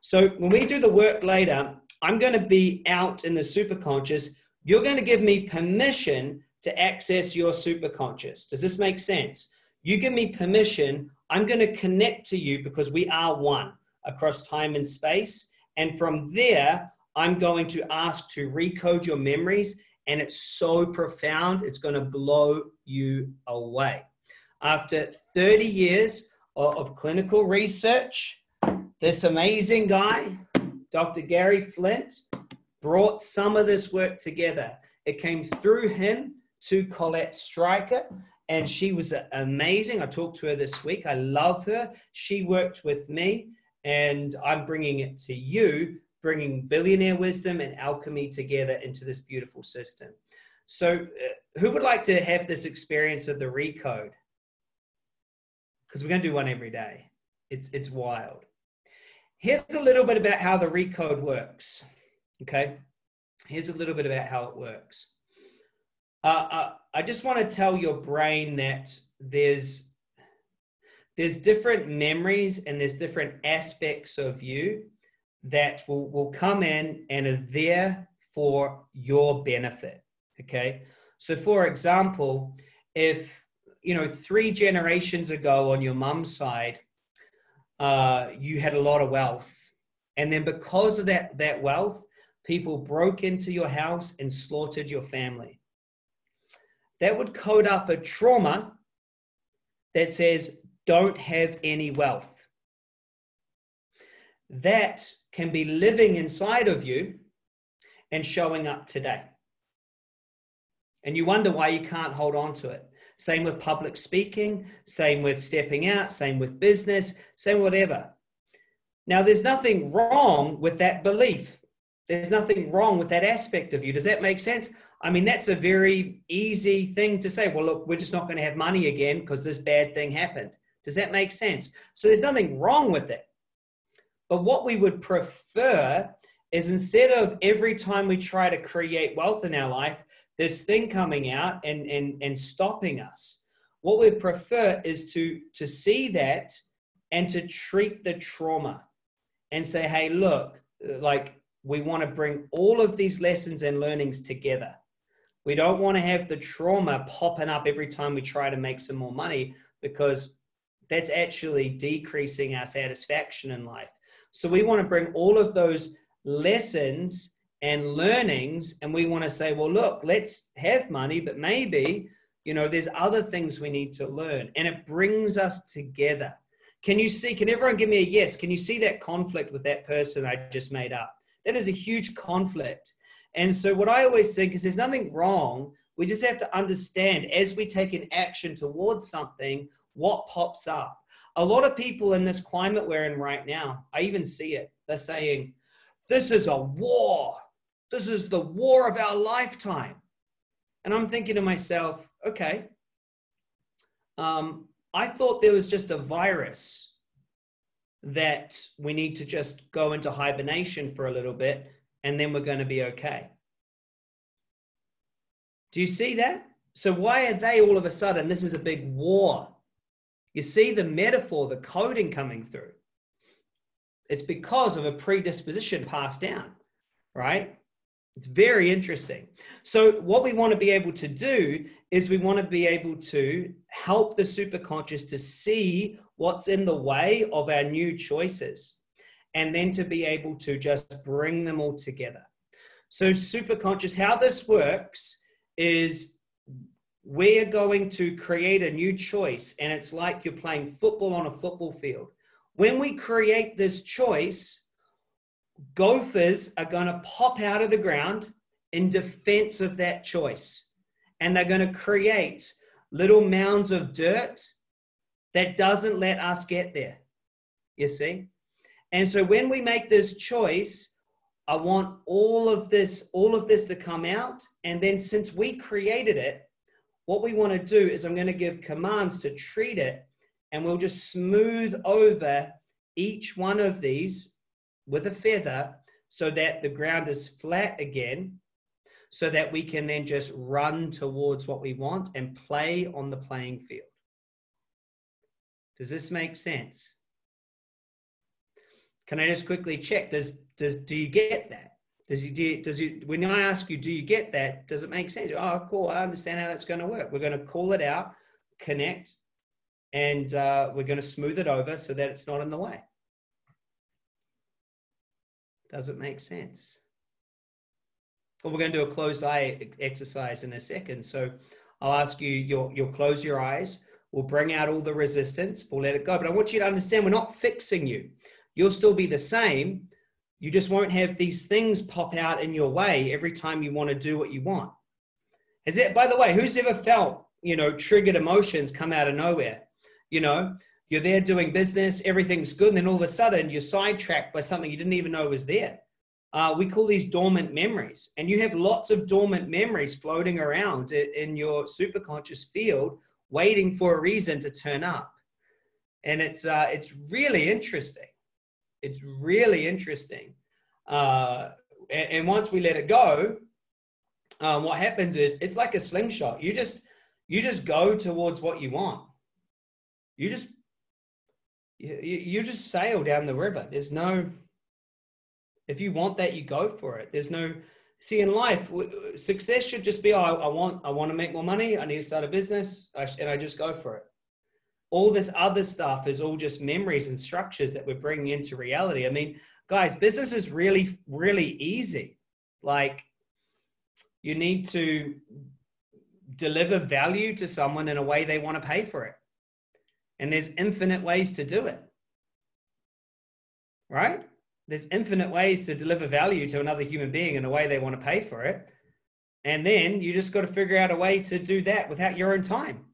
So when we do the work later, I'm going to be out in the superconscious. You're going to give me permission to access your superconscious. Does this make sense? You give me permission, I'm going to connect to you because we are one across time and space. And from there, I'm going to ask to recode your memories, and it's so profound, it's going to blow you away. After 30 years of clinical research, this amazing guy, Dr. Gary Flint, brought some of this work together. It came through him to Colette Stryker, and she was amazing. I talked to her this week. I love her. She worked with me, and I'm bringing it to you bringing billionaire wisdom and alchemy together into this beautiful system. So, uh, who would like to have this experience of the recode? Because we're going to do one every day. It's, it's wild. Here's a little bit about how the recode works. Okay. Here's a little bit about how it works. Uh, uh, I just want to tell your brain that there's there's different memories and there's different aspects of you that will, will come in and are there for your benefit. Okay. So, for example, if, you know, three generations ago on your mum's side, uh, you had a lot of wealth. And then because of that, that wealth, people broke into your house and slaughtered your family. That would code up a trauma that says, don't have any wealth that can be living inside of you and showing up today. And you wonder why you can't hold on to it. Same with public speaking, same with stepping out, same with business, same whatever. Now, there's nothing wrong with that belief. There's nothing wrong with that aspect of you. Does that make sense? I mean, that's a very easy thing to say. Well, look, we're just not going to have money again because this bad thing happened. Does that make sense? So there's nothing wrong with it. But what we would prefer is instead of every time we try to create wealth in our life, this thing coming out and, and, and stopping us, what we prefer is to, to see that and to treat the trauma and say, hey, look, like we want to bring all of these lessons and learnings together. We don't want to have the trauma popping up every time we try to make some more money because that's actually decreasing our satisfaction in life. So we want to bring all of those lessons and learnings and we want to say, well, look, let's have money, but maybe, you know, there's other things we need to learn. And it brings us together. Can you see, can everyone give me a yes? Can you see that conflict with that person I just made up? That is a huge conflict. And so, what I always think is there's nothing wrong. We just have to understand as we take an action towards something, what pops up. A lot of people in this climate we're in right now, I even see it. They're saying, This is a war. This is the war of our lifetime. And I'm thinking to myself, okay, um, I thought there was just a virus that we need to just go into hibernation for a little bit and then we're going to be okay. Do you see that? So, why are they all of a sudden? This is a big war. You see the metaphor, the coding coming through. It's because of a predisposition passed down, right? It's very interesting. So, what we want to be able to do is we want to be able to help the superconscious to see what's in the way of our new choices and then to be able to just bring them all together. So, super conscious, how this works is we're going to create a new choice, and it's like you're playing football on a football field. When we create this choice, gophers are going to pop out of the ground in defense of that choice. And they're going to create little mounds of dirt that doesn't let us get there. You see? And so when we make this choice, I want all of this, all of this to come out. And then since we created it, what we want to do is I'm going to give commands to treat it, and we'll just smooth over each one of these with a feather so that the ground is flat again, so that we can then just run towards what we want and play on the playing field. Does this make sense? Can I just quickly check? Does does do you get that? Does you do does you when I ask you, do you get that? Does it make sense? Oh, cool. I understand how that's going to work. We're going to call it out, connect, and uh, we're going to smooth it over so that it's not in the way. Does it make sense? Well, we're going to do a closed eye exercise in a second. So I'll ask you, you'll, you'll close your eyes. We'll bring out all the resistance. We'll let it go. But I want you to understand we're not fixing you. You'll still be the same. You just won't have these things pop out in your way every time you want to do what you want. Is it, by the way, who's ever felt, you know, triggered emotions come out of nowhere? You know, you're there doing business, everything's good, and then all of a sudden you're sidetracked by something you didn't even know was there. Uh, we call these dormant memories, and you have lots of dormant memories floating around in your superconscious field, waiting for a reason to turn up. And it's uh, it's really interesting. It's really interesting. Uh, and, and, once we let it go, um, what happens is it's like a slingshot. You just you just go towards what you want. You just you, you just sail down the river. There's no if you want that, you go for it. There's no see in life success should just be oh, I want I want to make more money. I need to start a business, and I just go for it all this other stuff is all just memories and structures that we're bringing into reality. I mean, guys, business is really, really easy. Like, you need to deliver value to someone in a way they want to pay for it. And there's infinite ways to do it. Right? There's infinite ways to deliver value to another human being in a way they want to pay for it. And then you just got to figure out a way to do that without your own time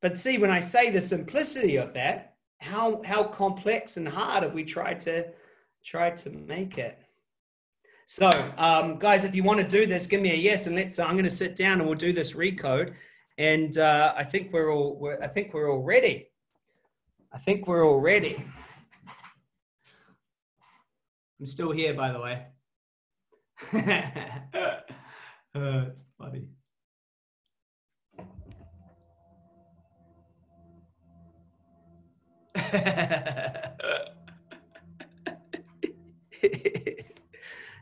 but see, when I say the simplicity of that, how how complex and hard have we tried to try to make it? So, um, guys, if you want to do this, give me a yes, and let's. I'm going to sit down and we'll do this recode. And uh, I think we're all. We're, I think we're all ready. I think we're all ready. I'm still here, by the way. uh, it's funny. [LAUGHS]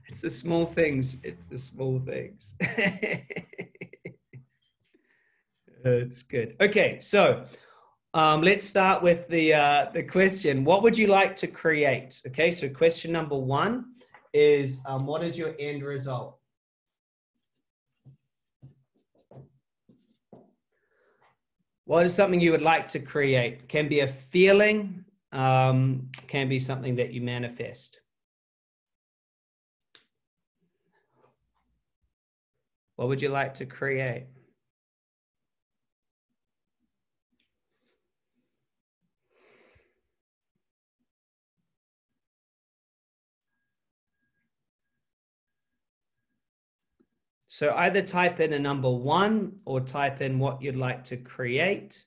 it's the small things. It's the small things. [LAUGHS] it's good. Okay, so um, let's start with the uh, the question. What would you like to create? Okay, so question number one is um, what is your end result? What is something you would like to create? Can be a feeling, um, can be something that you manifest. What would you like to create? So either type in a number one or type in what you'd like to create.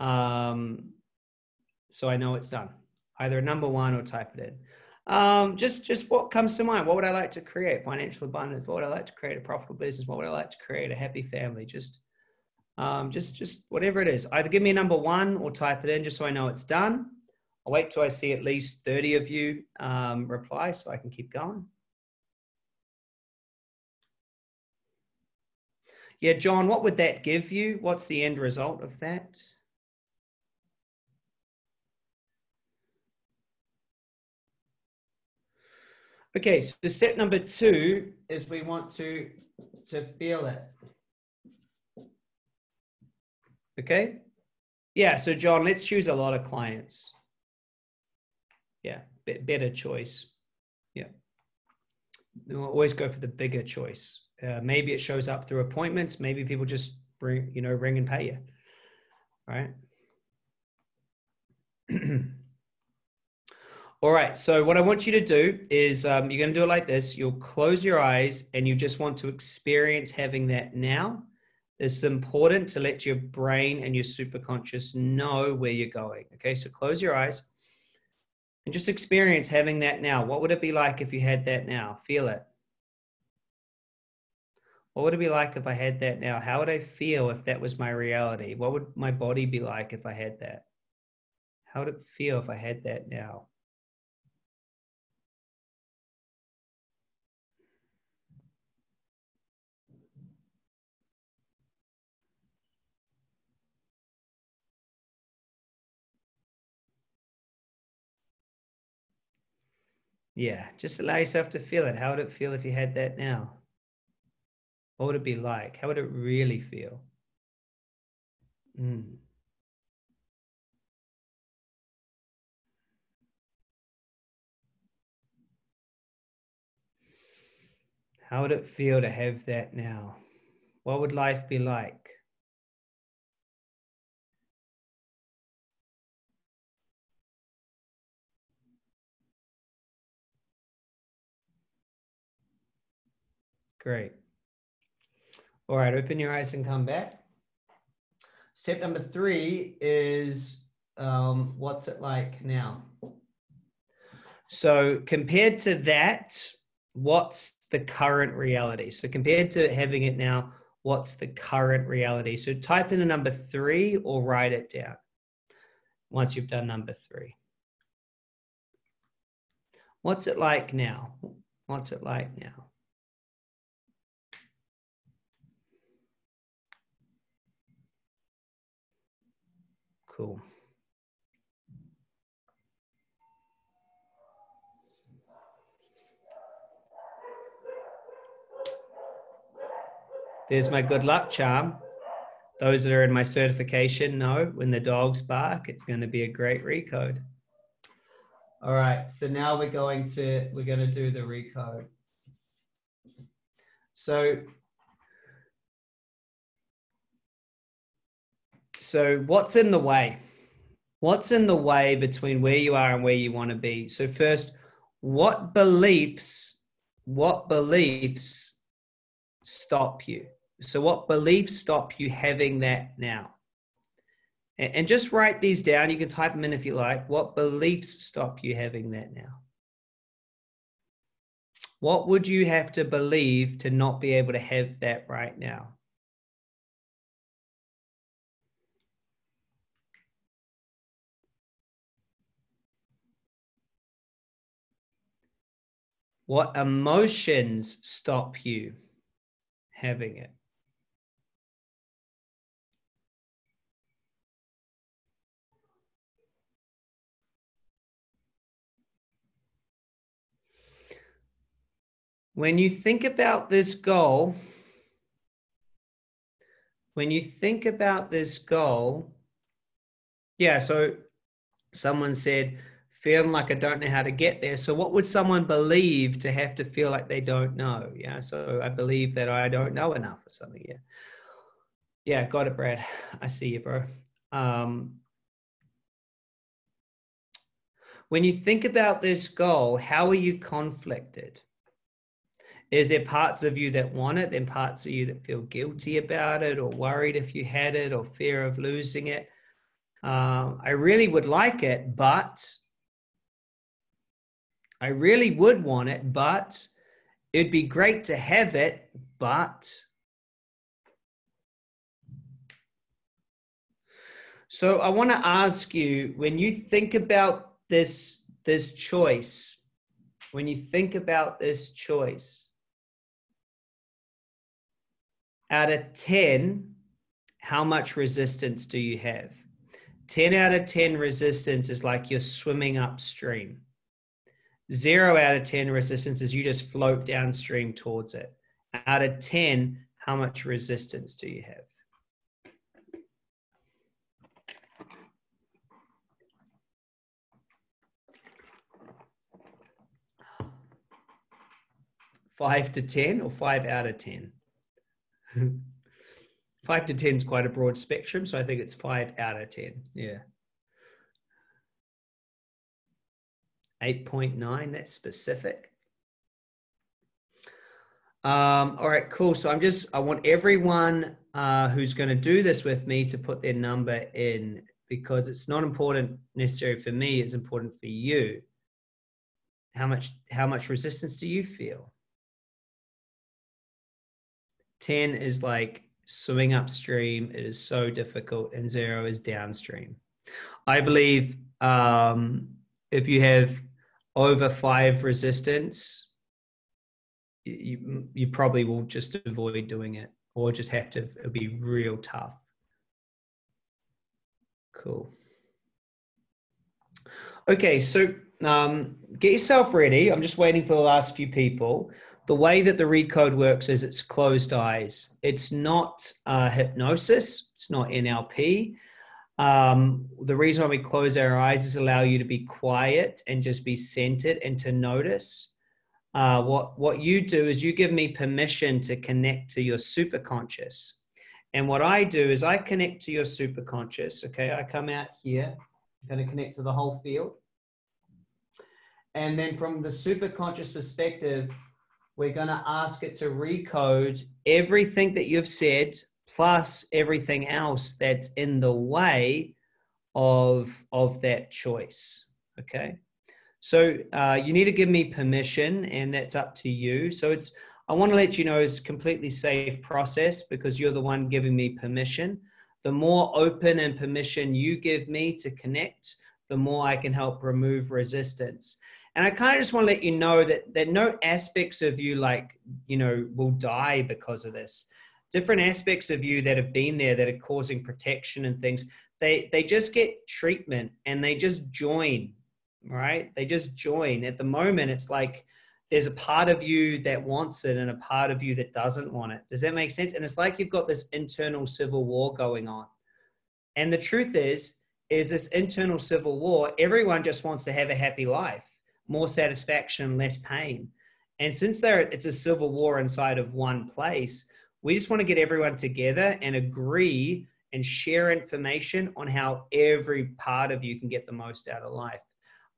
Um, so I know it's done. Either a number one or type it in. Um, just, just what comes to mind. What would I like to create? Financial abundance. What would I like to create? A profitable business. What would I like to create? A happy family. Just, um, just, just whatever it is. Either give me a number one or type it in just so I know it's done. I'll wait till I see at least 30 of you um, reply so I can keep going. Yeah, John, what would that give you? What's the end result of that? Okay, so step number two is we want to, to feel it. Okay? Yeah, so John, let's choose a lot of clients. Yeah, better choice. Yeah. We'll always go for the bigger choice. Uh, maybe it shows up through appointments. Maybe people just bring, you know, ring and pay you. Right. [CLEARS THROAT] All right. So what I want you to do is um, you're going to do it like this. You'll close your eyes and you just want to experience having that now. It's important to let your brain and your superconscious know where you're going. Okay. So close your eyes and just experience having that now. What would it be like if you had that now? Feel it. What would it be like if I had that now? How would I feel if that was my reality? What would my body be like if I had that? How would it feel if I had that now? Yeah, just allow yourself to feel it. How would it feel if you had that now? What would it be like? How would it really feel? Mm. How would it feel to have that now? What would life be like? Great. All right, open your eyes and come back. Step number three is um, what's it like now? So compared to that, what's the current reality? So compared to having it now, what's the current reality? So type in a number three or write it down once you've done number three. What's it like now? What's it like now? Cool. There's my good luck charm. Those that are in my certification know when the dogs bark, it's going to be a great recode. All right, so now we're going to we're going to do the recode. So So, what's in the way? What's in the way between where you are and where you want to be? So, first, what beliefs, what beliefs stop you? So, what beliefs stop you having that now? And, just write these down. You can type them in if you like. What beliefs stop you having that now? What would you have to believe to not be able to have that right now? What emotions stop you having it? When you think about this goal, when you think about this goal, yeah, so someone said, feeling like I don't know how to get there. So, what would someone believe to have to feel like they don't know? Yeah, so I believe that I don't know enough or something. Yeah, yeah, got it, Brad. I see you, bro. Um, when you think about this goal, how are you conflicted? is there parts of you that want it and parts of you that feel guilty about it or worried if you had it or fear of losing it um, i really would like it but i really would want it but it'd be great to have it but so i want to ask you when you think about this this choice when you think about this choice out of 10, how much resistance do you have? 10 out of 10 resistance is like you're swimming upstream. Zero out of 10 resistance is you just float downstream towards it. Out of 10, how much resistance do you have? Five to 10 or five out of 10? [LAUGHS] five to 10 is quite a broad spectrum. So I think it's five out of 10. Yeah. 8.9, that's specific. Um, all right, cool. So I'm just, I want everyone uh, who's going to do this with me to put their number in because it's not important necessarily for me, it's important for you. How much, how much resistance do you feel? 10 is like swimming upstream. It is so difficult, and zero is downstream. I believe um, if you have over five resistance, you, you probably will just avoid doing it or just have to, it'll be real tough. Cool. Okay, so um, get yourself ready. I'm just waiting for the last few people the way that the recode works is it's closed eyes. It's not uh, hypnosis. It's not NLP. Um, the reason why we close our eyes is allow you to be quiet and just be centered and to notice. Uh, what what you do is you give me permission to connect to your superconscious, and what I do is I connect to your superconscious. Okay, I come out here. I'm going to connect to the whole field, and then from the superconscious perspective, we're going to ask it to recode everything that you've said plus everything else that's in the way of of that choice okay? So uh, you need to give me permission and that's up to you. So it's i want to let you know it's completely safe process because you're the one giving me permission. The more open and permission you give me to connect the more i can help remove resistance. And I kind of just want to let you know that that no aspects of you like you know will die because of this. Different aspects of you that have been there that are causing protection and things, they they just get treatment and they just join, right? They just join. At the moment, it's like there's a part of you that wants it and a part of you that doesn't want it. Does that make sense? And it's like you've got this internal civil war going on. And the truth is, is this internal civil war, everyone just wants to have a happy life more satisfaction, less pain. And since there it's a civil war inside of one place, we just want to get everyone together and agree and share information on how every part of you can get the most out of life.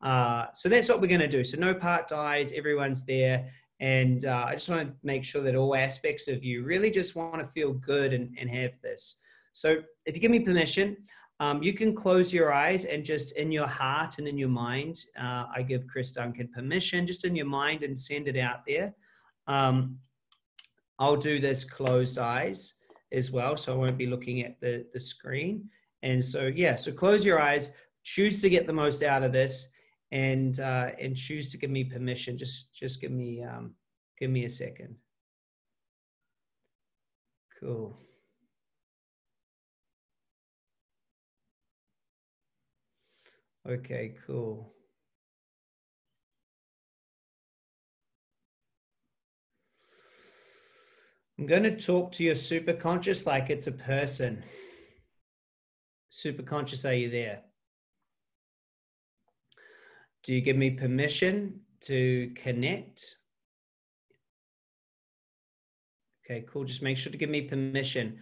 Uh, so that's what we're going to do. So no part dies, everyone's there. And uh, I just want to make sure that all aspects of you really just want to feel good and, and have this. So if you give me permission, um, you can close your eyes and just in your heart and in your mind, uh, I give Chris Duncan permission, just in your mind and send it out there. Um, I'll do this closed eyes as well, so I won't be looking at the, the screen. And so, yeah, so close your eyes, choose to get the most out of this, and uh, and choose to give me permission. Just just give me um, give me a second. Cool. Okay, cool. I'm going to talk to your superconscious like it's a person. Superconscious, are you there? Do you give me permission to connect? Okay, cool. Just make sure to give me permission.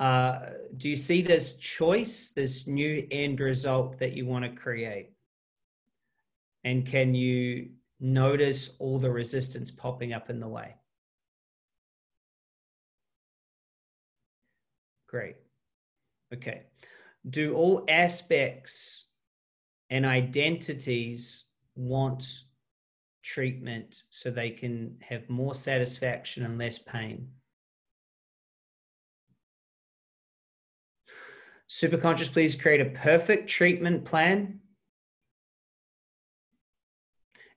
Uh, do you see this choice, this new end result that you want to create? And can you notice all the resistance popping up in the way? Great. Okay. Do all aspects and identities want treatment so they can have more satisfaction and less pain? Superconscious, please create a perfect treatment plan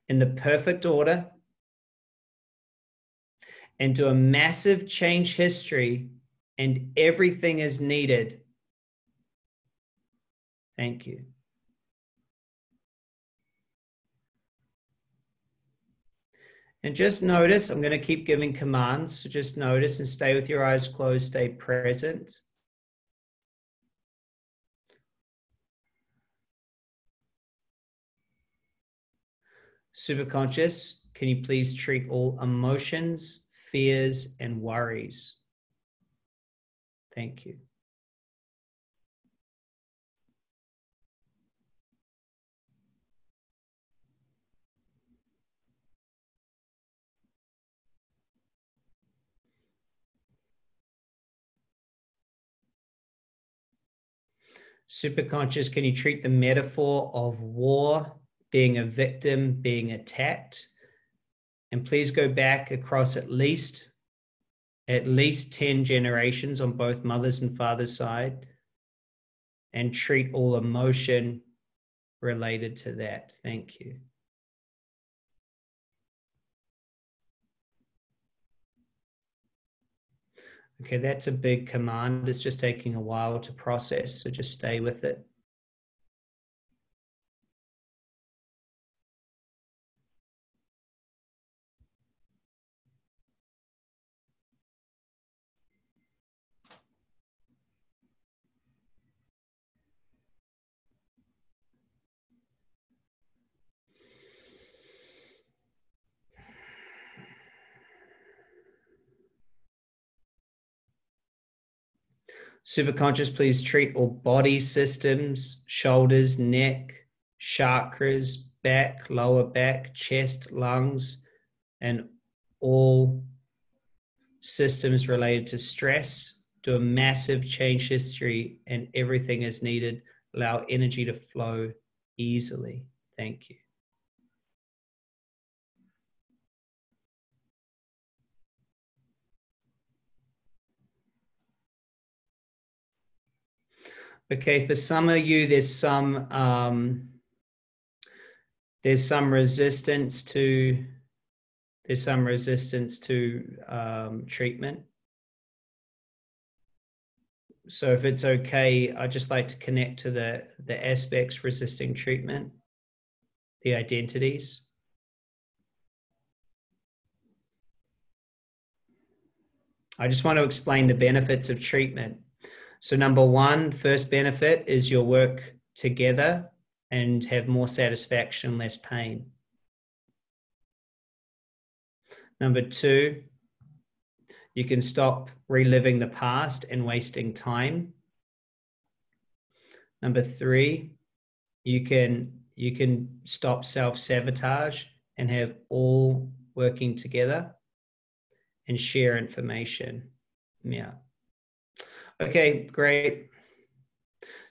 in the perfect order and do a massive change history and everything is needed. Thank you. And just notice, I'm going to keep giving commands. So just notice and stay with your eyes closed, stay present. Superconscious, can you please treat all emotions, fears, and worries? Thank you. Superconscious, can you treat the metaphor of war, being a victim, being attacked? And please go back across at least at least 10 generations on both mother's and father's side and treat all emotion related to that. Thank you. Okay, that's a big command. It's just taking a while to process, so just stay with it. Superconscious, please treat all body systems, shoulders, neck, chakras, back, lower back, chest, lungs, and all systems related to stress. Do a massive change history, and everything is needed. Allow energy to flow easily. Thank you. Okay, for some of you, there's some um, there's some resistance to there's some resistance to um, treatment. So if it's okay, I'd just like to connect to the the aspects resisting treatment, the identities. I just want to explain the benefits of treatment. So, number one, first benefit is you'll work together and have more satisfaction, less pain. Number two, you can stop reliving the past and wasting time Number three, you can you can stop self-sabotage and have all working together and share information. Yeah. Okay, great.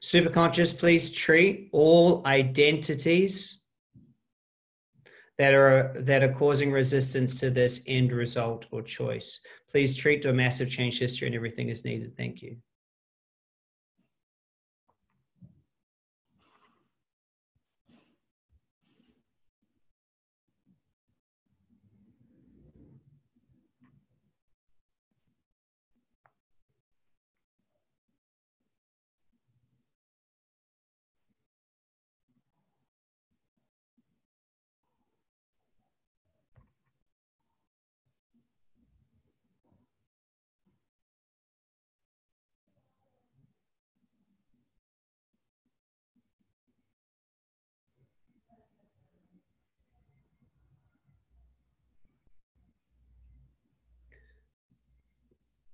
Superconscious, please treat all identities that are that are causing resistance to this end result or choice. Please treat to a massive change history and everything is needed. Thank you.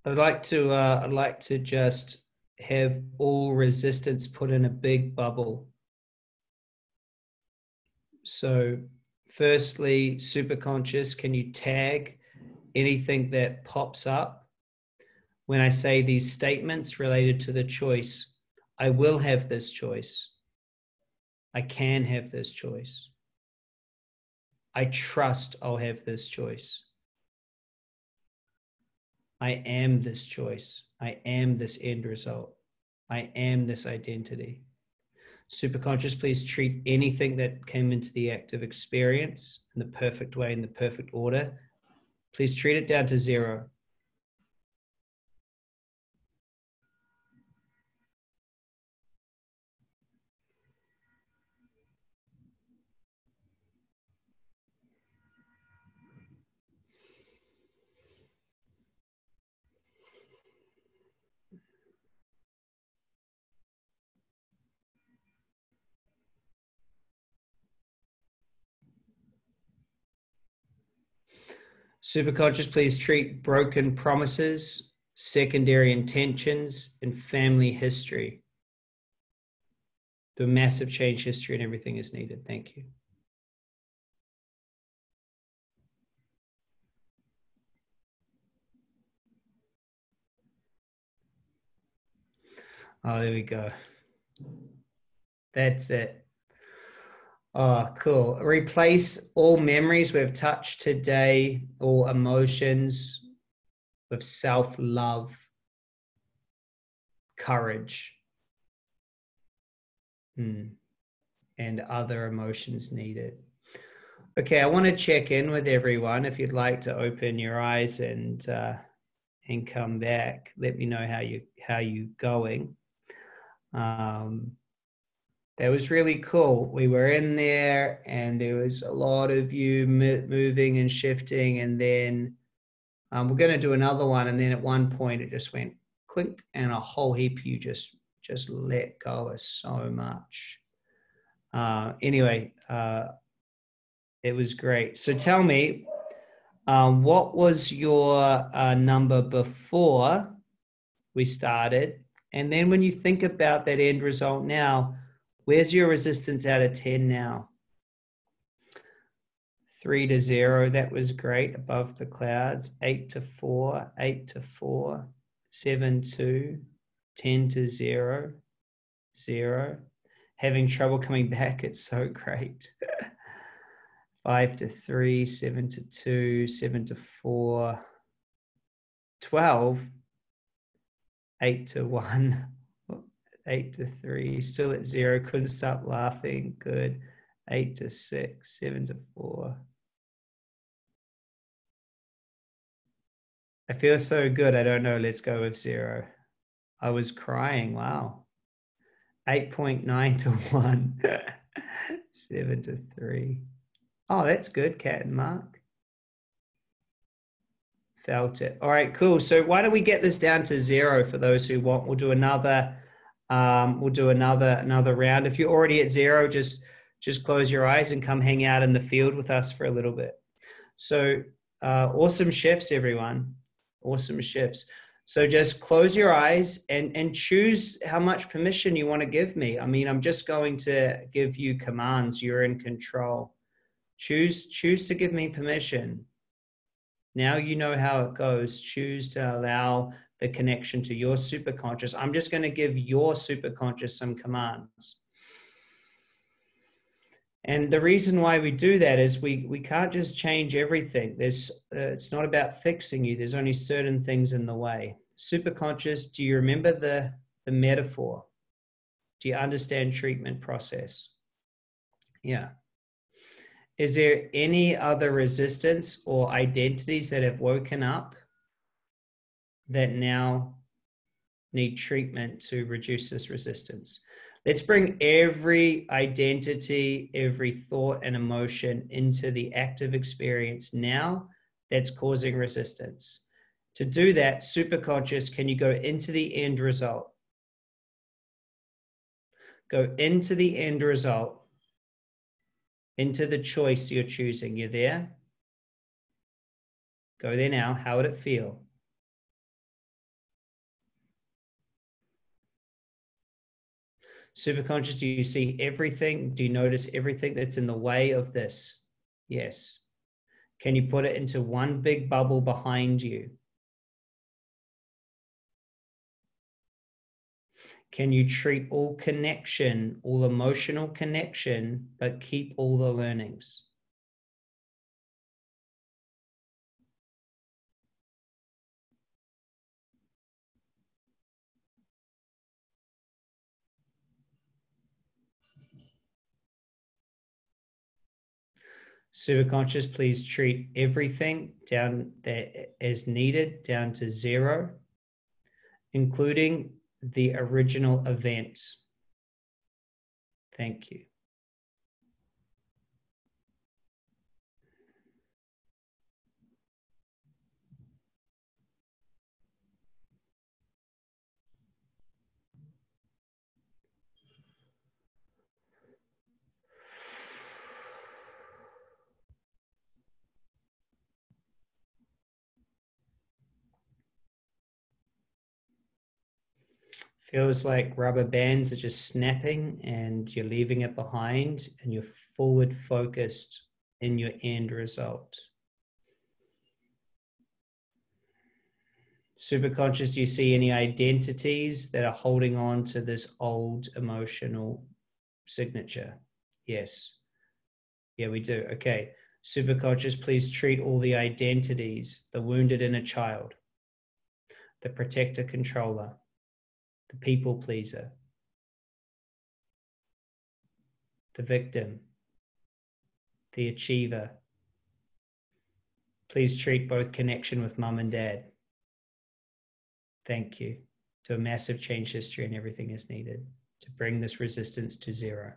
I'd like to uh, I'd like to just have all resistance put in a big bubble. So, firstly, super conscious, can you tag anything that pops up when I say these statements related to the choice? I will have this choice. I can have this choice. I trust I'll have this choice. I am this choice. I am this end result. I am this identity. Superconscious, please treat anything that came into the active experience in the perfect way, in the perfect order. Please treat it down to zero. Superconscious, please treat broken promises, secondary intentions, and family history. Do a massive change history and everything is needed. Thank you. Oh, there we go. That's it. Oh, cool. Replace all memories we've touched today, all emotions with self love, courage, hmm. and other emotions needed. Okay, I want to check in with everyone. If you'd like to open your eyes and uh, and come back, let me know how you how you going. Um, that was really cool. We were in there and there was a lot of you moving and shifting. And then um, we're going to do another one. And then at one point it just went clink and a whole heap of you just, just let go of so much. Uh, anyway, uh, it was great. So tell me, um, what was your uh, number before we started? And then when you think about that end result now, Where's your resistance out of 10 now? Three to zero, that was great above the clouds. Eight to four, eight to four, seven to, 10 to zero, zero. Having trouble coming [LAUGHS] back, it's so great. Five to three, seven to two, seven to four, 12, eight to one, eight to three, still at zero, couldn't stop laughing. Good. Eight to six, seven to four. I feel so good. I don't know. Let's go with zero. I was crying. Wow. 8.9 to [LAUGHS] 1. 7 to 3. Oh, that's good, Cat and Mark. Felt it. All right, cool. So why don't we get this down to zero for those who want? We'll do another um, we'll do another another round. If you're already at zero, just just close your eyes and come hang out in the field with us for a little bit. So uh, awesome shifts, everyone. Awesome shifts. So just close your eyes and, and choose how much permission you want to give me. I mean, I'm just going to give you commands. You're in control. Choose, choose to give me permission. Now you know how it goes. Choose to allow the connection to your superconscious. I'm just going to give your superconscious some commands. And the reason why we do that is we we can't just change everything. There's uh, it's not about fixing you. There's only certain things in the way. Superconscious. Do you remember the the metaphor? Do you understand treatment process? Yeah. Is there any other resistance or identities that have woken up that now need treatment to reduce this resistance? Let's bring every identity, every thought and emotion into the active experience now that's causing resistance. To do that, superconscious, can you go into the end result? Go into the end result, into the choice you're choosing. You're there? Go there now. How would it feel? Superconscious, do you see everything? Do you notice everything that's in the way of this? Yes. Can you put it into one big bubble behind you? Can you treat all connection, all emotional connection, but keep all the learnings? Superconscious, please treat everything down there as needed down to zero, including the original event. Thank you. Feels like rubber bands are just snapping and you're leaving it behind and you're forward focused in your end result. Superconscious, do you see any identities that are holding on to this old emotional signature? Yes. Yeah, we do. Okay. Superconscious, please treat all the identities the wounded inner child, the protector controller, the people pleaser, the victim, the achiever. Please treat both connection with mum and dad. Thank you. To a massive change history and everything is needed to bring this resistance to zero.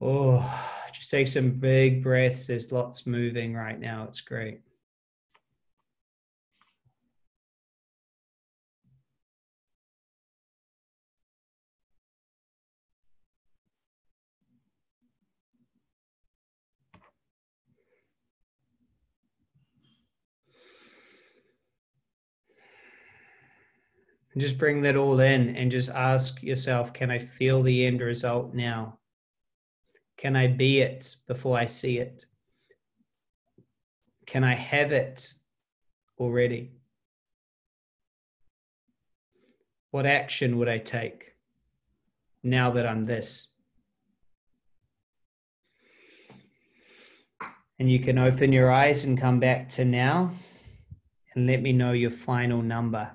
Oh, just take some big breaths. There's lots moving right now. It's great. And just bring that all in and just ask yourself can I feel the end result now? Can I be it before I see it? Can I have it already? What action would I take now that I'm this? And you can open your eyes and come back to now and let me know your final number.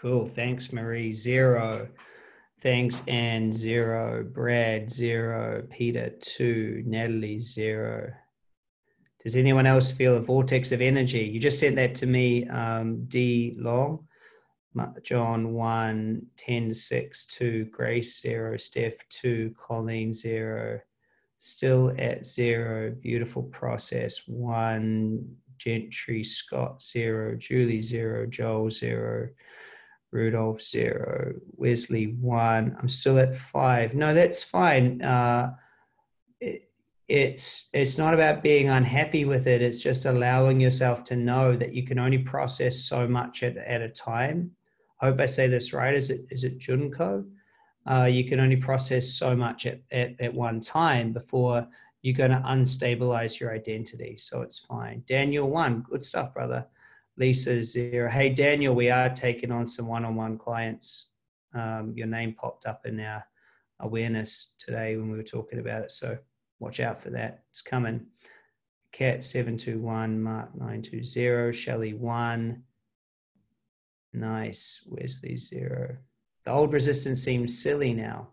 Cool. Thanks, Marie. Zero. Thanks, Anne. Zero. Brad. Zero. Peter. Two. Natalie. Zero. Does anyone else feel a vortex of energy? You just sent that to me, um, D. Long. John 1, 10, 6, 2, Grace 0, Steph 2, Colleen 0, still at 0, beautiful process 1, Gentry Scott 0, Julie 0, Joel 0, Rudolph zero, Wesley one. I'm still at five. No, that's fine. Uh, it's it's not about being unhappy with it. It's just allowing yourself to know that you can only process so much at, at a time. I hope i say this right. Is it is it junko? Uh, you can only process so much at, at, at one time before you're going to unstabilize your identity. So it's fine. Daniel one good stuff brother lisa zero hey daniel we are taking on some one-on-one clients um, your name popped up in our awareness today when we were talking about it so watch out for that. It's coming. Cat 721, Mark 920, Shelly 1. Nice. Wesley 0. The old resistance seems silly now.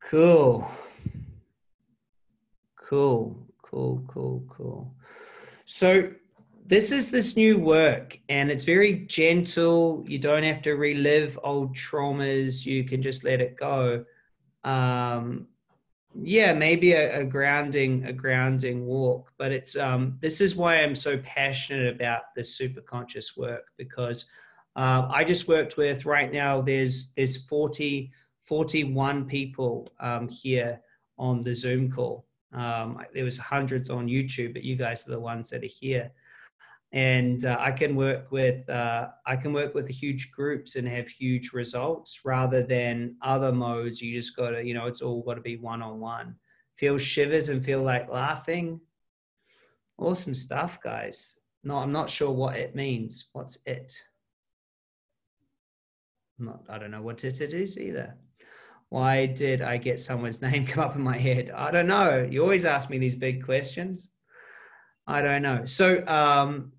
Cool. Cool, cool, cool, cool. So this is this new work and it's very gentle. You don't have to relive old traumas. You can just let it go um, yeah, maybe a, a, grounding, a grounding walk. But it's um, this is why I'm so passionate about this super conscious work because uh, I just worked with right now. There's there's 40, 41 people um, here on the Zoom call. Um, there was hundreds on YouTube, but you guys are the ones that are here and uh, I can work with uh, I can work with huge groups and have huge results rather than other modes. You just got to you know it's all got to be one on one. Feel shivers and feel like laughing. Awesome stuff, guys. No, I'm not sure what it means. What's it? I'm not. I don't know what it is either. Why did I get someone's [LAUGHS] name come up in my head? I don't know. You always ask me these big questions. I don't know. So um,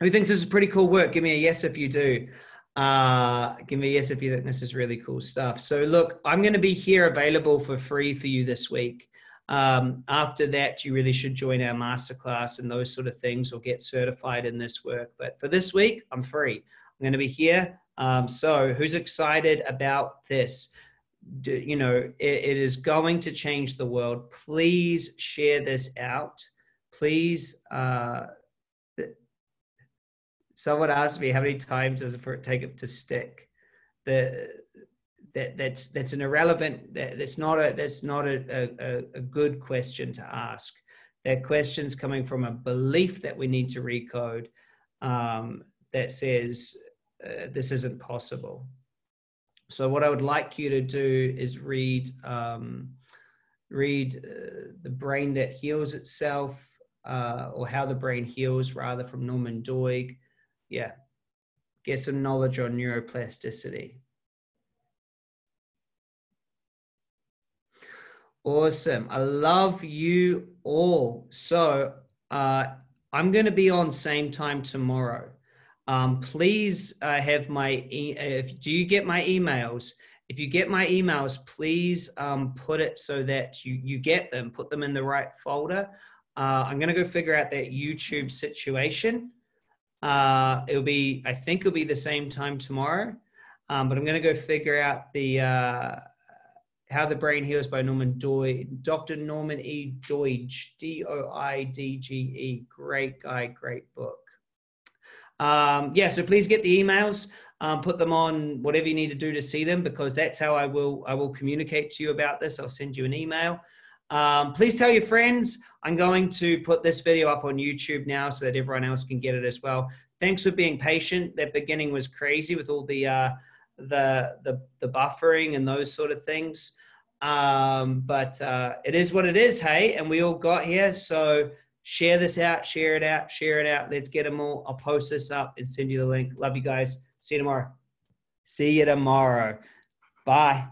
who thinks this is pretty cool work? Give me a yes if you do. Uh, give me a yes if you think this is really cool stuff. So, look, I'm going to be here available for free for you this week. Um, after that, you really should join our masterclass and those sort of things or get certified in this work. But for this week, I'm free. I'm going to be here. Um, so, who's excited about this? You know, it, it is going to change the world. Please share this out. Please. Uh, someone asked me how many times does it take it to stick the that that's that's an irrelevant that, that's not a that's not a, a, a good question to ask that question's coming from a belief that we need to recode um, that says uh, this isn't possible so what i would like you to do is read um, read uh, the brain that heals itself uh, or how the brain heals rather from norman doidge yeah, get some knowledge on neuroplasticity. Awesome. I love you all. So uh, I'm going to be on same time tomorrow. Um, please uh, have my, e- if, do you get my emails? If you get my emails, please um, put it so that you, you get them, put them in the right folder. Uh, I'm going to go figure out that YouTube situation. Uh, it'll be, I think it'll be the same time tomorrow. Um, but I'm going to go figure out the uh, How the Brain Heals by Norman Doidge, Dr. Norman E. Doidge, D O I D G E. Great guy, great book. Um, yeah, so please get the emails. Um, put them on whatever you need to do to see them because that's how I will I will communicate to you about this. I'll send you an email. Um, please tell your friends. I'm going to put this video up on YouTube now so that everyone else can get it as well. Thanks for being patient. That beginning was crazy with all the uh, the, the the buffering and those sort of things. Um, but uh, it is what it is, hey. And we all got here, so share this out, share it out, share it out. Let's get them all. I'll post this up and send you the link. Love you guys. See you tomorrow. See you tomorrow. Bye.